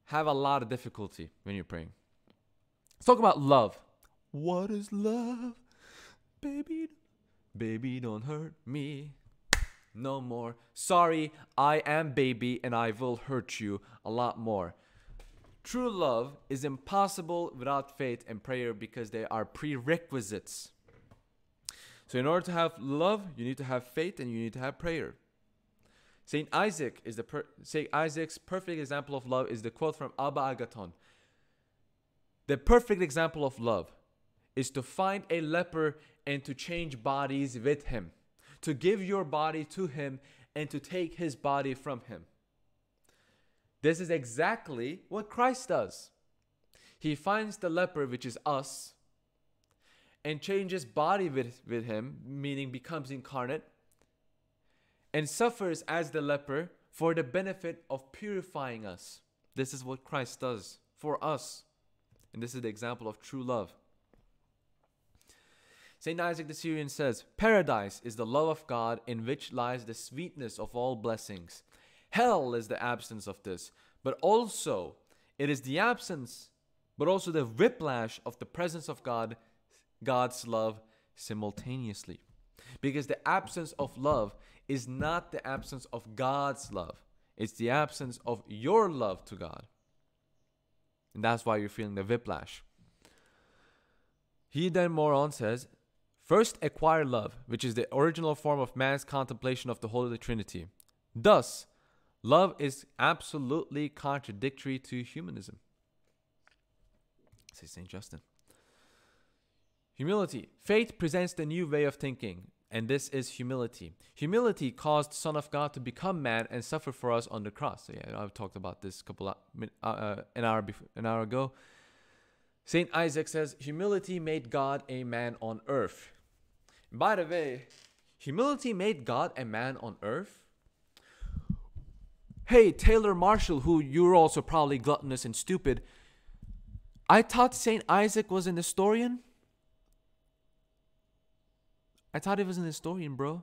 have a lot of difficulty when you're praying. Let's talk about love. What is love? Baby, baby, don't hurt me no more. Sorry, I am baby and I will hurt you a lot more. True love is impossible without faith and prayer because they are prerequisites. So, in order to have love, you need to have faith and you need to have prayer. Saint Isaac is the per- Saint Isaac's perfect example of love is the quote from Abba Agathon. The perfect example of love is to find a leper and to change bodies with him, to give your body to him and to take his body from him. This is exactly what Christ does. He finds the leper, which is us, and changes body with, with him, meaning becomes incarnate, and suffers as the leper for the benefit of purifying us. This is what Christ does for us. And this is the example of true love. St. Isaac the Syrian says, Paradise is the love of God in which lies the sweetness of all blessings. Hell is the absence of this, but also it is the absence, but also the whiplash of the presence of God, God's love simultaneously. Because the absence of love is not the absence of God's love, it's the absence of your love to God. And that's why you're feeling the whiplash. He then more on says, First, acquire love, which is the original form of man's contemplation of the Holy Trinity. Thus, love is absolutely contradictory to humanism. Say St. Justin. Humility. Faith presents the new way of thinking, and this is humility. Humility caused Son of God to become man and suffer for us on the cross. So yeah, I've talked about this a couple of, uh, uh, an hour before, an hour ago. Saint Isaac says, "Humility made God a man on earth." By the way, humility made God a man on earth. Hey, Taylor Marshall, who you're also probably gluttonous and stupid. I thought Saint Isaac was a Nestorian. I thought he was a Nestorian, bro.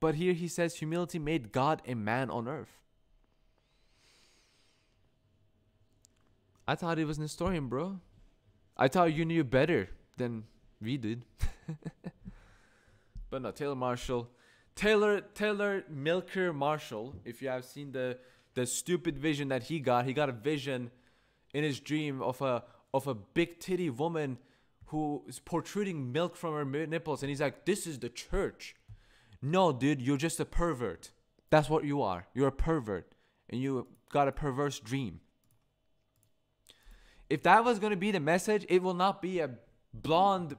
But here he says humility made God a man on earth. I thought he was a Nestorian, bro. I thought you knew better than we did. but no, Taylor Marshall. Taylor Taylor Milker Marshall, if you have seen the the stupid vision that he got, he got a vision in his dream of a of a big titty woman who is protruding milk from her nipples and he's like this is the church. No dude you're just a pervert. That's what you are. You're a pervert and you got a perverse dream. If that was going to be the message it will not be a blonde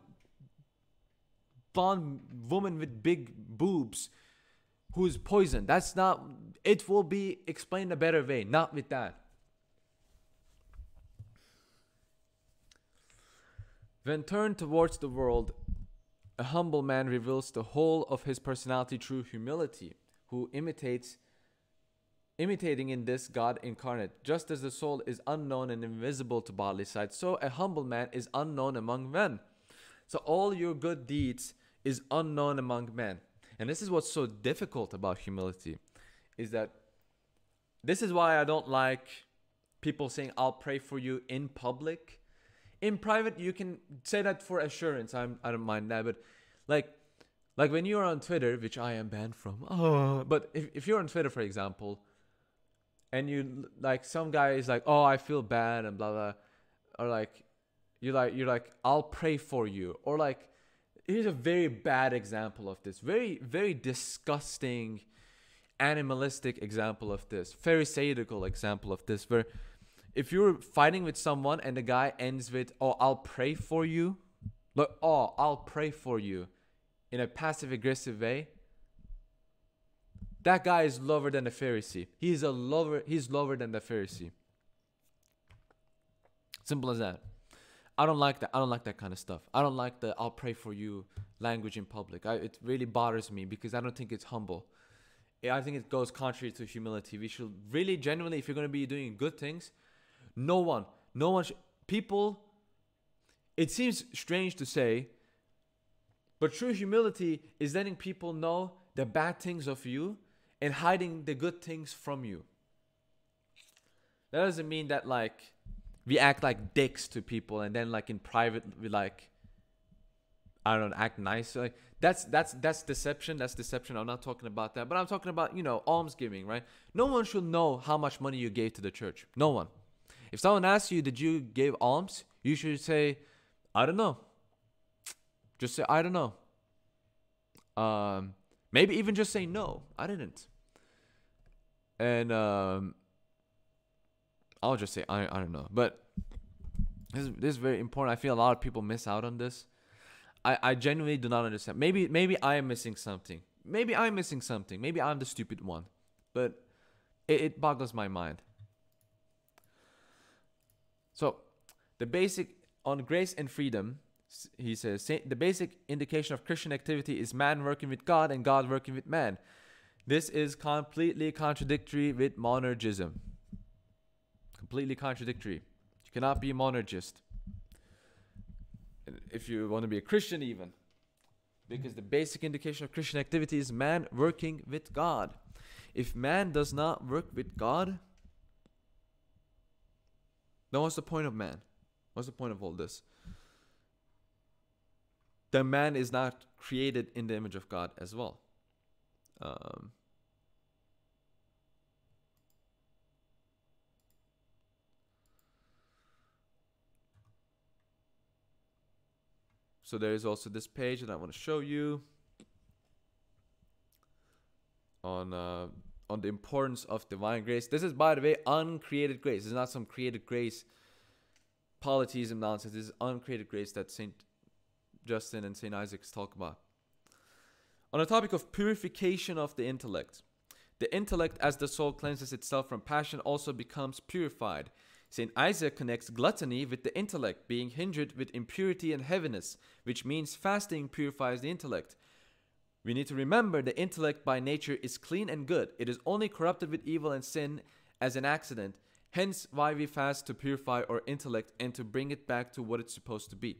blonde woman with big boobs who's poisoned that's not it will be explained a better way not with that When turned towards the world, a humble man reveals the whole of his personality through humility, who imitates imitating in this God incarnate. Just as the soul is unknown and invisible to bodily sight, so a humble man is unknown among men. So all your good deeds is unknown among men. And this is what's so difficult about humility is that this is why I don't like people saying I'll pray for you in public. In private you can say that for assurance. I'm I don't mind that, but like like when you're on Twitter, which I am banned from. Oh, but if, if you're on Twitter for example, and you like some guy is like, "Oh, I feel bad," and blah blah, or like, you're like you're like, "I'll pray for you," or like, here's a very bad example of this, very very disgusting, animalistic example of this, pharisaical example of this, where if you're fighting with someone and the guy ends with, "Oh, I'll pray for you," like, "Oh, I'll pray for you," in a passive aggressive way that guy is lower than the Pharisee. He's a lower he's lower than the Pharisee. Simple as that. I don't like that. I don't like that kind of stuff. I don't like the I'll pray for you language in public. I, it really bothers me because I don't think it's humble. I think it goes contrary to humility. We should really genuinely if you're going to be doing good things, no one, no one sh- people it seems strange to say, but true humility is letting people know the bad things of you and hiding the good things from you. That doesn't mean that like we act like dicks to people and then like in private we like I don't know, act nice. Like that's that's that's deception. That's deception. I'm not talking about that. But I'm talking about, you know, alms giving, right? No one should know how much money you gave to the church. No one. If someone asks you, did you give alms? You should say, I don't know. Just say, I don't know. Um, maybe even just say no. I didn't and um, I'll just say I I don't know, but this this is very important. I feel a lot of people miss out on this. I I genuinely do not understand. Maybe maybe I am missing something. Maybe I'm missing something. Maybe I'm the stupid one, but it, it boggles my mind. So, the basic on grace and freedom he says the basic indication of Christian activity is man working with God and God working with man. This is completely contradictory with monergism. Completely contradictory. You cannot be a monergist. If you want to be a Christian, even. Because the basic indication of Christian activity is man working with God. If man does not work with God, then what's the point of man? What's the point of all this? The man is not created in the image of God as well. Um, so there is also this page that I want to show you on uh, on the importance of divine grace. This is, by the way, uncreated grace. This is not some created grace polytheism nonsense. This is uncreated grace that Saint Justin and Saint Isaac's talk about. On the topic of purification of the intellect, the intellect, as the soul cleanses itself from passion, also becomes purified. St. Isaac connects gluttony with the intellect, being hindered with impurity and heaviness, which means fasting purifies the intellect. We need to remember the intellect by nature is clean and good. It is only corrupted with evil and sin as an accident. Hence, why we fast to purify our intellect and to bring it back to what it's supposed to be.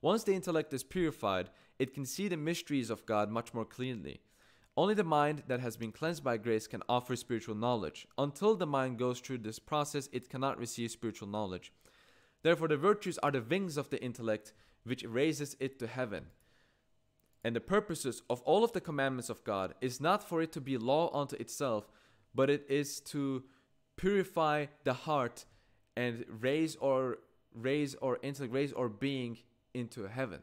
Once the intellect is purified, it can see the mysteries of God much more clearly. Only the mind that has been cleansed by grace can offer spiritual knowledge. Until the mind goes through this process, it cannot receive spiritual knowledge. Therefore, the virtues are the wings of the intellect, which raises it to heaven. And the purposes of all of the commandments of God is not for it to be law unto itself, but it is to purify the heart and raise or raise or intellect, raise or being into heaven.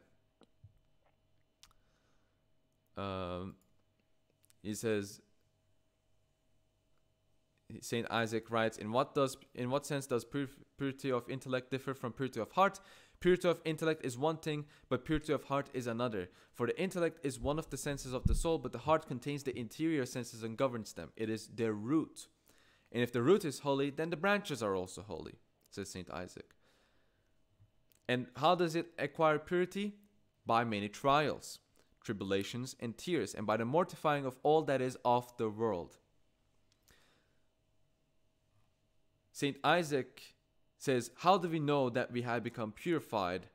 Um, he says, Saint Isaac writes, "In what does, in what sense does purity of intellect differ from purity of heart? Purity of intellect is one thing, but purity of heart is another. For the intellect is one of the senses of the soul, but the heart contains the interior senses and governs them. It is their root. And if the root is holy, then the branches are also holy," says Saint Isaac. And how does it acquire purity? By many trials tribulations, and tears, and by the mortifying of all that is of the world. Saint Isaac says, How do we know that we have become purified?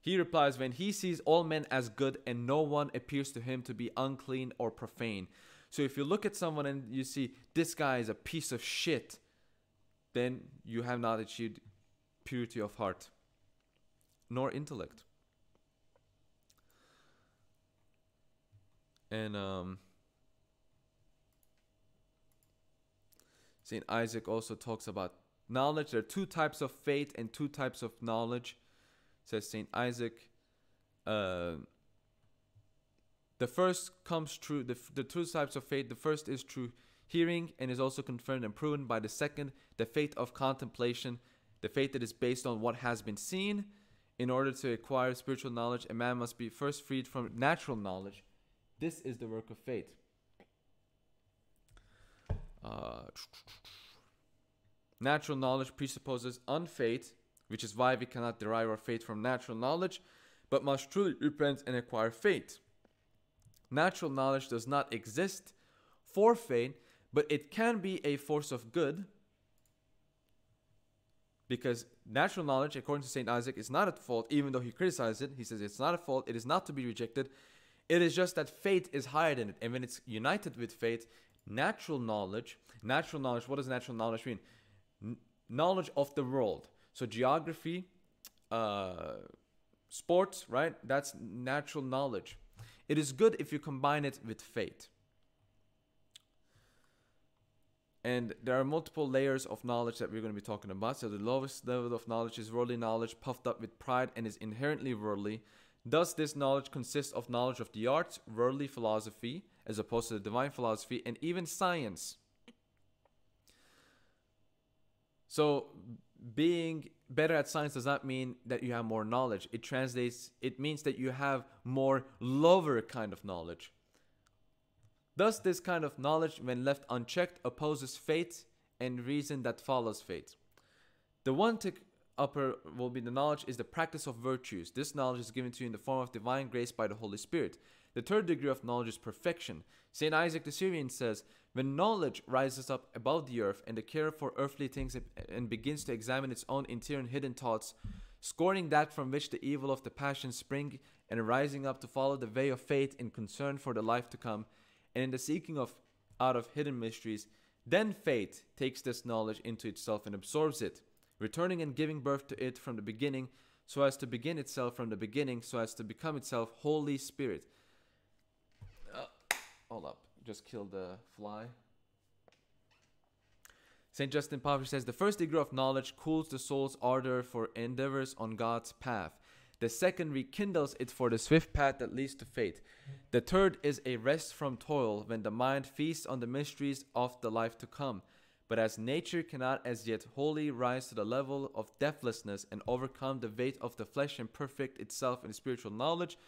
He replies, When he sees all men as good and no one appears to him to be unclean or profane. So if you look at someone and you see this guy is a piece of shit, then you have not achieved purity of heart nor intellect. And um, St. Isaac also talks about knowledge. There are two types of faith and two types of knowledge, says St. Isaac. Uh, the first comes true, the, the two types of faith. The first is true hearing and is also confirmed and proven by the second, the faith of contemplation, the faith that is based on what has been seen. In order to acquire spiritual knowledge, a man must be first freed from natural knowledge. This is the work of faith. Uh, natural knowledge presupposes unfaith, which is why we cannot derive our faith from natural knowledge, but must truly repent and acquire faith. Natural knowledge does not exist for faith, but it can be a force of good because natural knowledge, according to St. Isaac, is not at fault, even though he criticizes it. He says it's not at fault, it is not to be rejected. It is just that faith is higher than it. And when it's united with faith, natural knowledge, natural knowledge, what does natural knowledge mean? Knowledge of the world. So geography, uh, sports, right? That's natural knowledge. It is good if you combine it with faith. And there are multiple layers of knowledge that we're going to be talking about. So the lowest level of knowledge is worldly knowledge, puffed up with pride and is inherently worldly. Thus, this knowledge consists of knowledge of the arts, worldly philosophy, as opposed to the divine philosophy, and even science. So, being better at science does not mean that you have more knowledge. It translates, it means that you have more lower kind of knowledge. Thus, this kind of knowledge, when left unchecked, opposes faith and reason that follows faith. The one tick upper will be the knowledge is the practice of virtues. This knowledge is given to you in the form of divine grace by the Holy Spirit. The third degree of knowledge is perfection. St. Isaac the Syrian says, When knowledge rises up above the earth and the care for earthly things and begins to examine its own interior and hidden thoughts, scorning that from which the evil of the passions spring, and rising up to follow the way of faith in concern for the life to come, and in the seeking of out of hidden mysteries, then faith takes this knowledge into itself and absorbs it, returning and giving birth to it from the beginning, so as to begin itself from the beginning, so as to become itself Holy Spirit. Uh, hold up, just killed the fly. St. Justin Popovich says the first degree of knowledge cools the soul's ardor for endeavors on God's path. The second rekindles it for the swift path that leads to faith. The third is a rest from toil when the mind feasts on the mysteries of the life to come. But as nature cannot as yet wholly rise to the level of deathlessness and overcome the weight of the flesh and perfect itself in spiritual knowledge,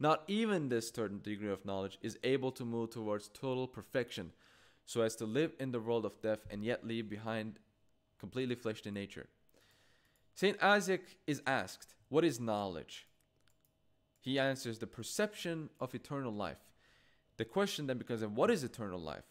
not even this third degree of knowledge is able to move towards total perfection, so as to live in the world of death and yet leave behind completely fleshly nature. Saint Isaac is asked, What is knowledge? He answers, The perception of eternal life. The question then becomes, What is eternal life?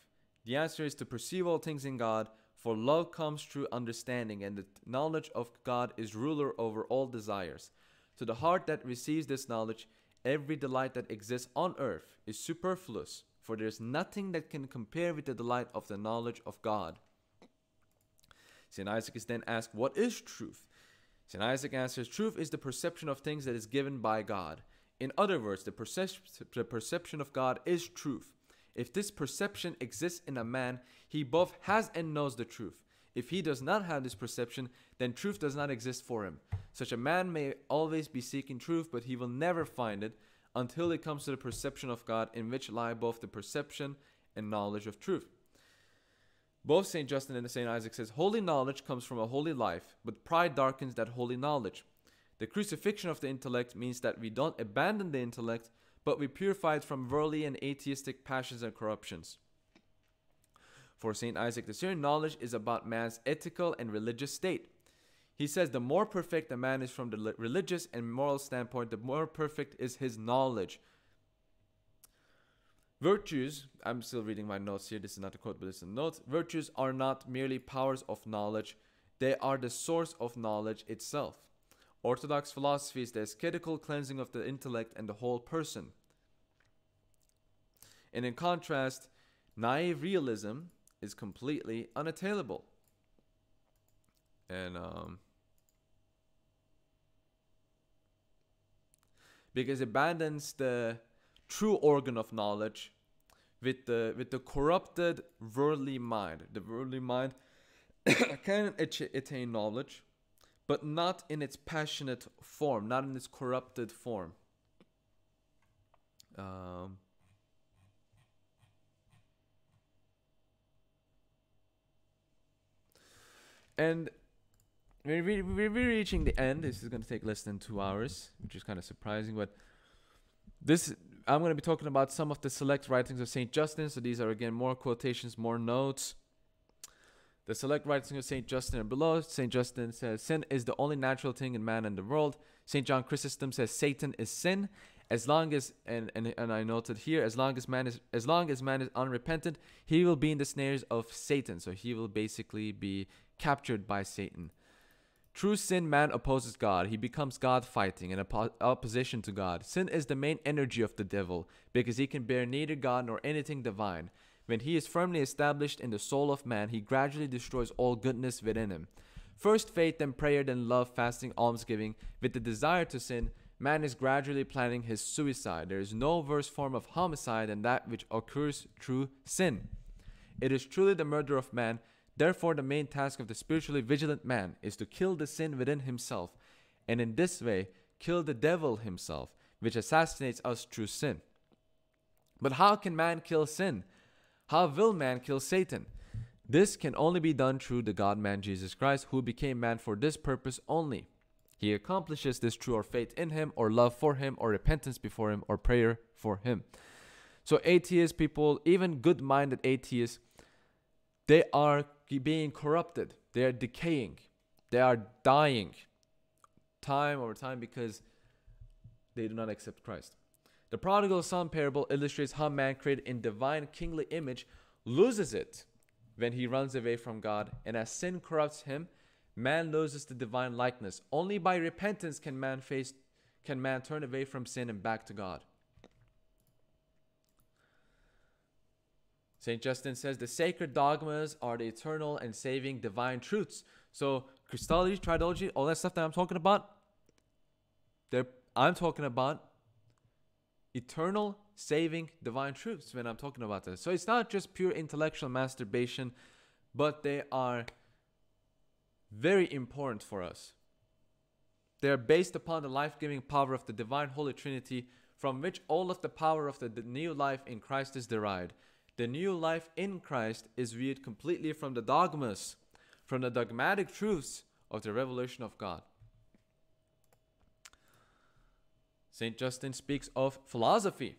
The answer is to perceive all things in God, for love comes through understanding, and the knowledge of God is ruler over all desires. To the heart that receives this knowledge, every delight that exists on earth is superfluous, for there is nothing that can compare with the delight of the knowledge of God. St. Isaac is then asked, What is truth? St. Isaac answers, Truth is the perception of things that is given by God. In other words, the, percep- the perception of God is truth. If this perception exists in a man, he both has and knows the truth. If he does not have this perception, then truth does not exist for him. Such a man may always be seeking truth, but he will never find it until he comes to the perception of God, in which lie both the perception and knowledge of truth. Both St. Justin and St. Isaac says, Holy knowledge comes from a holy life, but pride darkens that holy knowledge. The crucifixion of the intellect means that we don't abandon the intellect, but we purify it from worldly and atheistic passions and corruptions. For St. Isaac the Syrian, knowledge is about man's ethical and religious state. He says the more perfect a man is from the religious and moral standpoint, the more perfect is his knowledge. Virtues, I'm still reading my notes here. This is not a quote, but it's a note. Virtues are not merely powers of knowledge, they are the source of knowledge itself. Orthodox philosophy is the ascetical cleansing of the intellect and the whole person. And in contrast, naive realism is completely unattainable. And um, because it abandons the true organ of knowledge with the with the corrupted worldly mind. The worldly mind can attain knowledge, but not in its passionate form, not in its corrupted form. Um, and we're, we're, we're reaching the end. This is going to take less than two hours, which is kind of surprising, but this I'm going to be talking about some of the select writings of Saint Justin. So these are again more quotations, more notes. The select writings of Saint Justin are below. Saint Justin says sin is the only natural thing in man and the world. Saint John Chrysostom says Satan is sin. As long as and, and and I noted here, as long as man is as long as man is unrepentant, he will be in the snares of Satan. So he will basically be captured by Satan. True sin, man opposes God. He becomes God fighting in oppo- opposition to God. Sin is the main energy of the devil because he can bear neither God nor anything divine. When he is firmly established in the soul of man, he gradually destroys all goodness within him. First faith, then prayer, then love, fasting, almsgiving. With the desire to sin, man is gradually planning his suicide. There is no worse form of homicide than that which occurs through sin. It is truly the murder of man Therefore, the main task of the spiritually vigilant man is to kill the sin within himself, and in this way, kill the devil himself, which assassinates us through sin. But how can man kill sin? How will man kill Satan? This can only be done through the God man Jesus Christ, who became man for this purpose only. He accomplishes this through our faith in him, or love for him, or repentance before him, or prayer for him. So, atheist people, even good minded atheists, they are being corrupted. They are decaying. They are dying time over time because they do not accept Christ. The prodigal son parable illustrates how man created in divine kingly image loses it when he runs away from God, and as sin corrupts him, man loses the divine likeness. Only by repentance can man face can man turn away from sin and back to God. St. Justin says the sacred dogmas are the eternal and saving divine truths. So, Christology, Triadology, all that stuff that I'm talking about, I'm talking about eternal, saving, divine truths when I'm talking about this. So, it's not just pure intellectual masturbation, but they are very important for us. They are based upon the life giving power of the divine Holy Trinity, from which all of the power of the new life in Christ is derived. The new life in Christ is viewed completely from the dogmas, from the dogmatic truths of the revelation of God. St. Justin speaks of philosophy,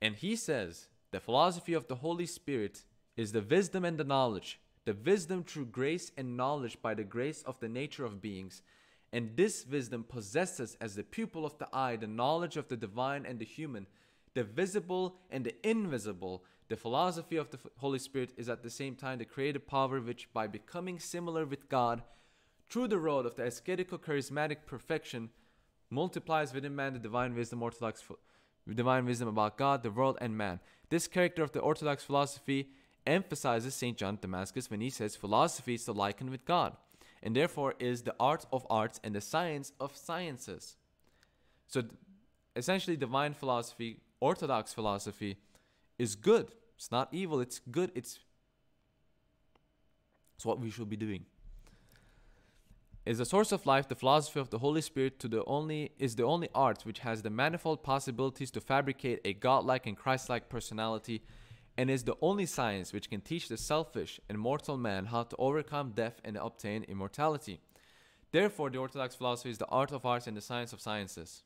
and he says the philosophy of the Holy Spirit is the wisdom and the knowledge, the wisdom through grace and knowledge by the grace of the nature of beings. And this wisdom possesses as the pupil of the eye the knowledge of the divine and the human, the visible and the invisible, the philosophy of the Holy Spirit is at the same time the creative power which, by becoming similar with God, through the road of the ascetical charismatic perfection, multiplies within man the divine wisdom, orthodox divine wisdom about God, the world, and man. This character of the orthodox philosophy emphasizes St. John Damascus when he says philosophy is to liken with God, and therefore is the art of arts and the science of sciences. So, essentially, divine philosophy, orthodox philosophy, is good. It's not evil, it's good. It's it's what we should be doing. Is the source of life, the philosophy of the Holy Spirit to the only is the only art which has the manifold possibilities to fabricate a godlike and Christ-like personality, and is the only science which can teach the selfish and mortal man how to overcome death and obtain immortality. Therefore, the Orthodox philosophy is the art of arts and the science of sciences.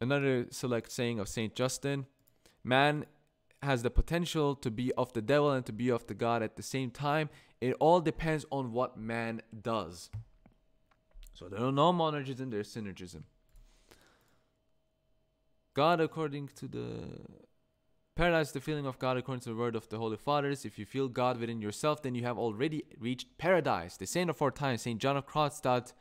Another select saying of Saint Justin man has the potential to be of the devil and to be of the God at the same time. It all depends on what man does. So there are no monergism, there's synergism. God according to the paradise, the feeling of God according to the word of the Holy Fathers. If you feel God within yourself, then you have already reached paradise. The Saint of our time, Saint John of Kronstadt,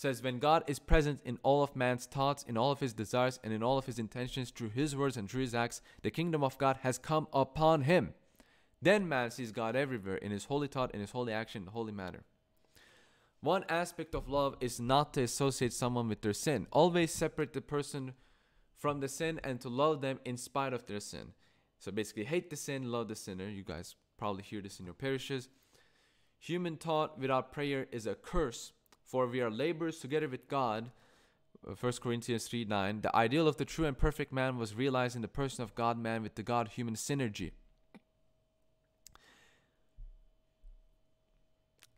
says, When God is present in all of man's thoughts, in all of his desires, and in all of his intentions, through his words and through his acts, the kingdom of God has come upon him. Then man sees God everywhere in his holy thought, in his holy action, in holy manner. One aspect of love is not to associate someone with their sin. Always separate the person from the sin and to love them in spite of their sin. So basically, hate the sin, love the sinner. You guys probably hear this in your parishes. Human thought without prayer is a curse, for we are laborers together with God. 1 uh, Corinthians 3 9. The ideal of the true and perfect man was realized in the person of God man with the God human synergy.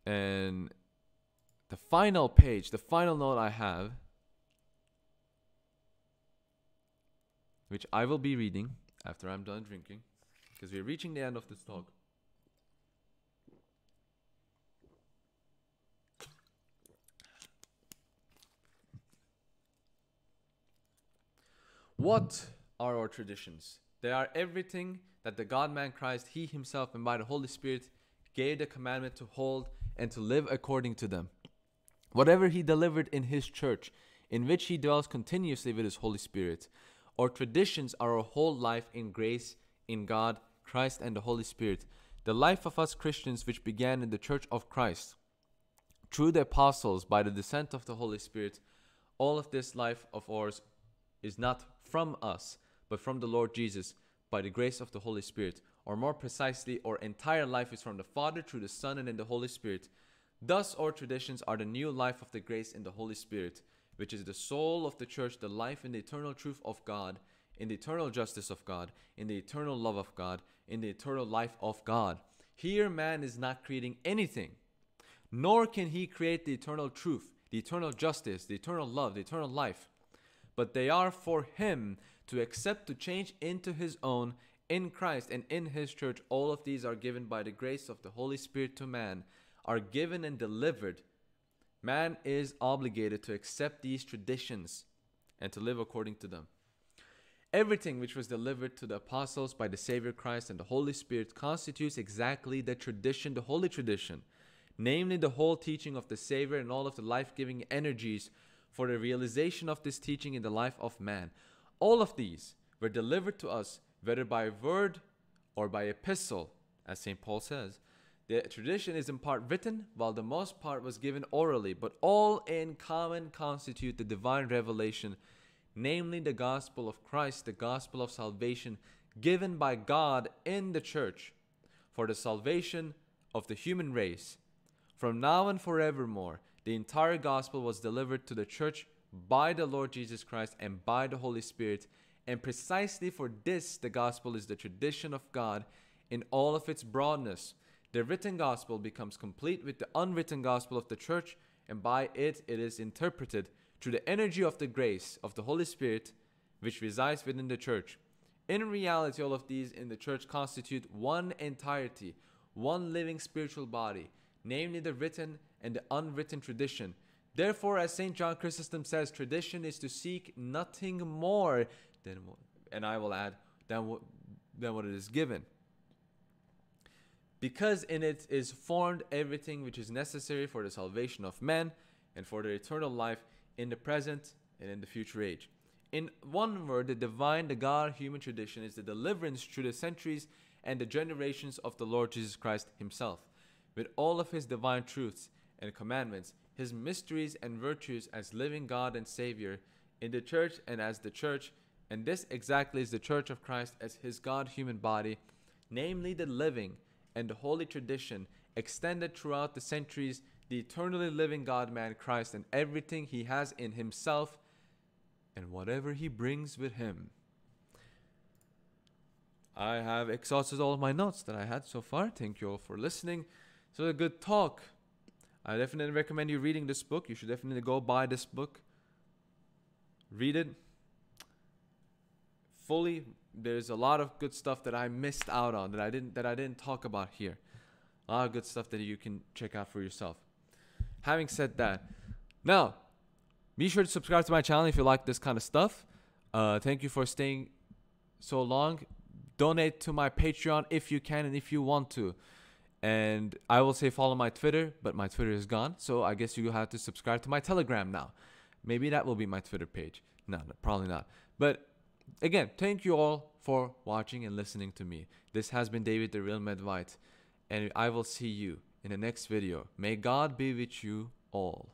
And the final page, the final note I have, which I will be reading after I'm done drinking, because we're reaching the end of this talk. What are our traditions? They are everything that the God man Christ, He Himself, and by the Holy Spirit gave the commandment to hold and to live according to them. Whatever he delivered in his church, in which he dwells continuously with his Holy Spirit, our traditions are our whole life in grace, in God, Christ, and the Holy Spirit. The life of us Christians, which began in the church of Christ, through the apostles, by the descent of the Holy Spirit, all of this life of ours is not from us, but from the Lord Jesus, by the grace of the Holy Spirit. Or more precisely, our entire life is from the Father through the Son and in the Holy Spirit. Thus, our traditions are the new life of the grace in the Holy Spirit, which is the soul of the church, the life in the eternal truth of God, in the eternal justice of God, in the eternal love of God, in the eternal life of God. Here, man is not creating anything, nor can he create the eternal truth, the eternal justice, the eternal love, the eternal life. But they are for him to accept, to change into his own in Christ and in his church. All of these are given by the grace of the Holy Spirit to man are given and delivered, man is obligated to accept these traditions and to live according to them. Everything which was delivered to the apostles by the Savior Christ and the Holy Spirit constitutes exactly the tradition, the holy tradition, namely the whole teaching of the Savior and all of the life giving energies for the realization of this teaching in the life of man. All of these were delivered to us, whether by word or by epistle, as St. Paul says, the tradition is in part written, while the most part was given orally, but all in common constitute the divine revelation, namely the gospel of Christ, the gospel of salvation given by God in the church for the salvation of the human race. From now and forevermore, the entire gospel was delivered to the church by the Lord Jesus Christ and by the Holy Spirit. And precisely for this, the gospel is the tradition of God in all of its broadness the written gospel becomes complete with the unwritten gospel of the church, and by it it is interpreted through the energy of the grace of the Holy Spirit which resides within the church. In reality, all of these in the church constitute one entirety, one living spiritual body, namely the written and the unwritten tradition. Therefore, as St. John Chrysostom says, tradition is to seek nothing more than, and I will add, than what, than what it is given because in it is formed everything which is necessary for the salvation of men and for their eternal life in the present and in the future age. In one word, the divine, the God human tradition is the deliverance through the centuries and the generations of the Lord Jesus Christ Himself, with all of His divine truths and commandments, His mysteries and virtues as living God and Savior in the church and as the church. And this exactly is the church of Christ as His God human body, namely the living and the holy tradition extended throughout the centuries the eternally living God man Christ and everything he has in himself and whatever he brings with him. I have exhausted all of my notes that I had so far. Thank you all for listening. So a good talk. I definitely recommend you reading this book. You should definitely go buy this book. Read it fully there's a lot of good stuff that I missed out on that I didn't that I didn't talk about here. A lot of good stuff that you can check out for yourself. Having said that, now be sure to subscribe to my channel if you like this kind of stuff. Uh, thank you for staying so long. Donate to my Patreon if you can and if you want to. And I will say follow my Twitter, but my Twitter is gone. So I guess you have to subscribe to my Telegram now. Maybe that will be my Twitter page. No, no probably not. But again, thank you all for watching and listening to me. This has been David the Real Med White, and I will see you in the next video. May God be with you all.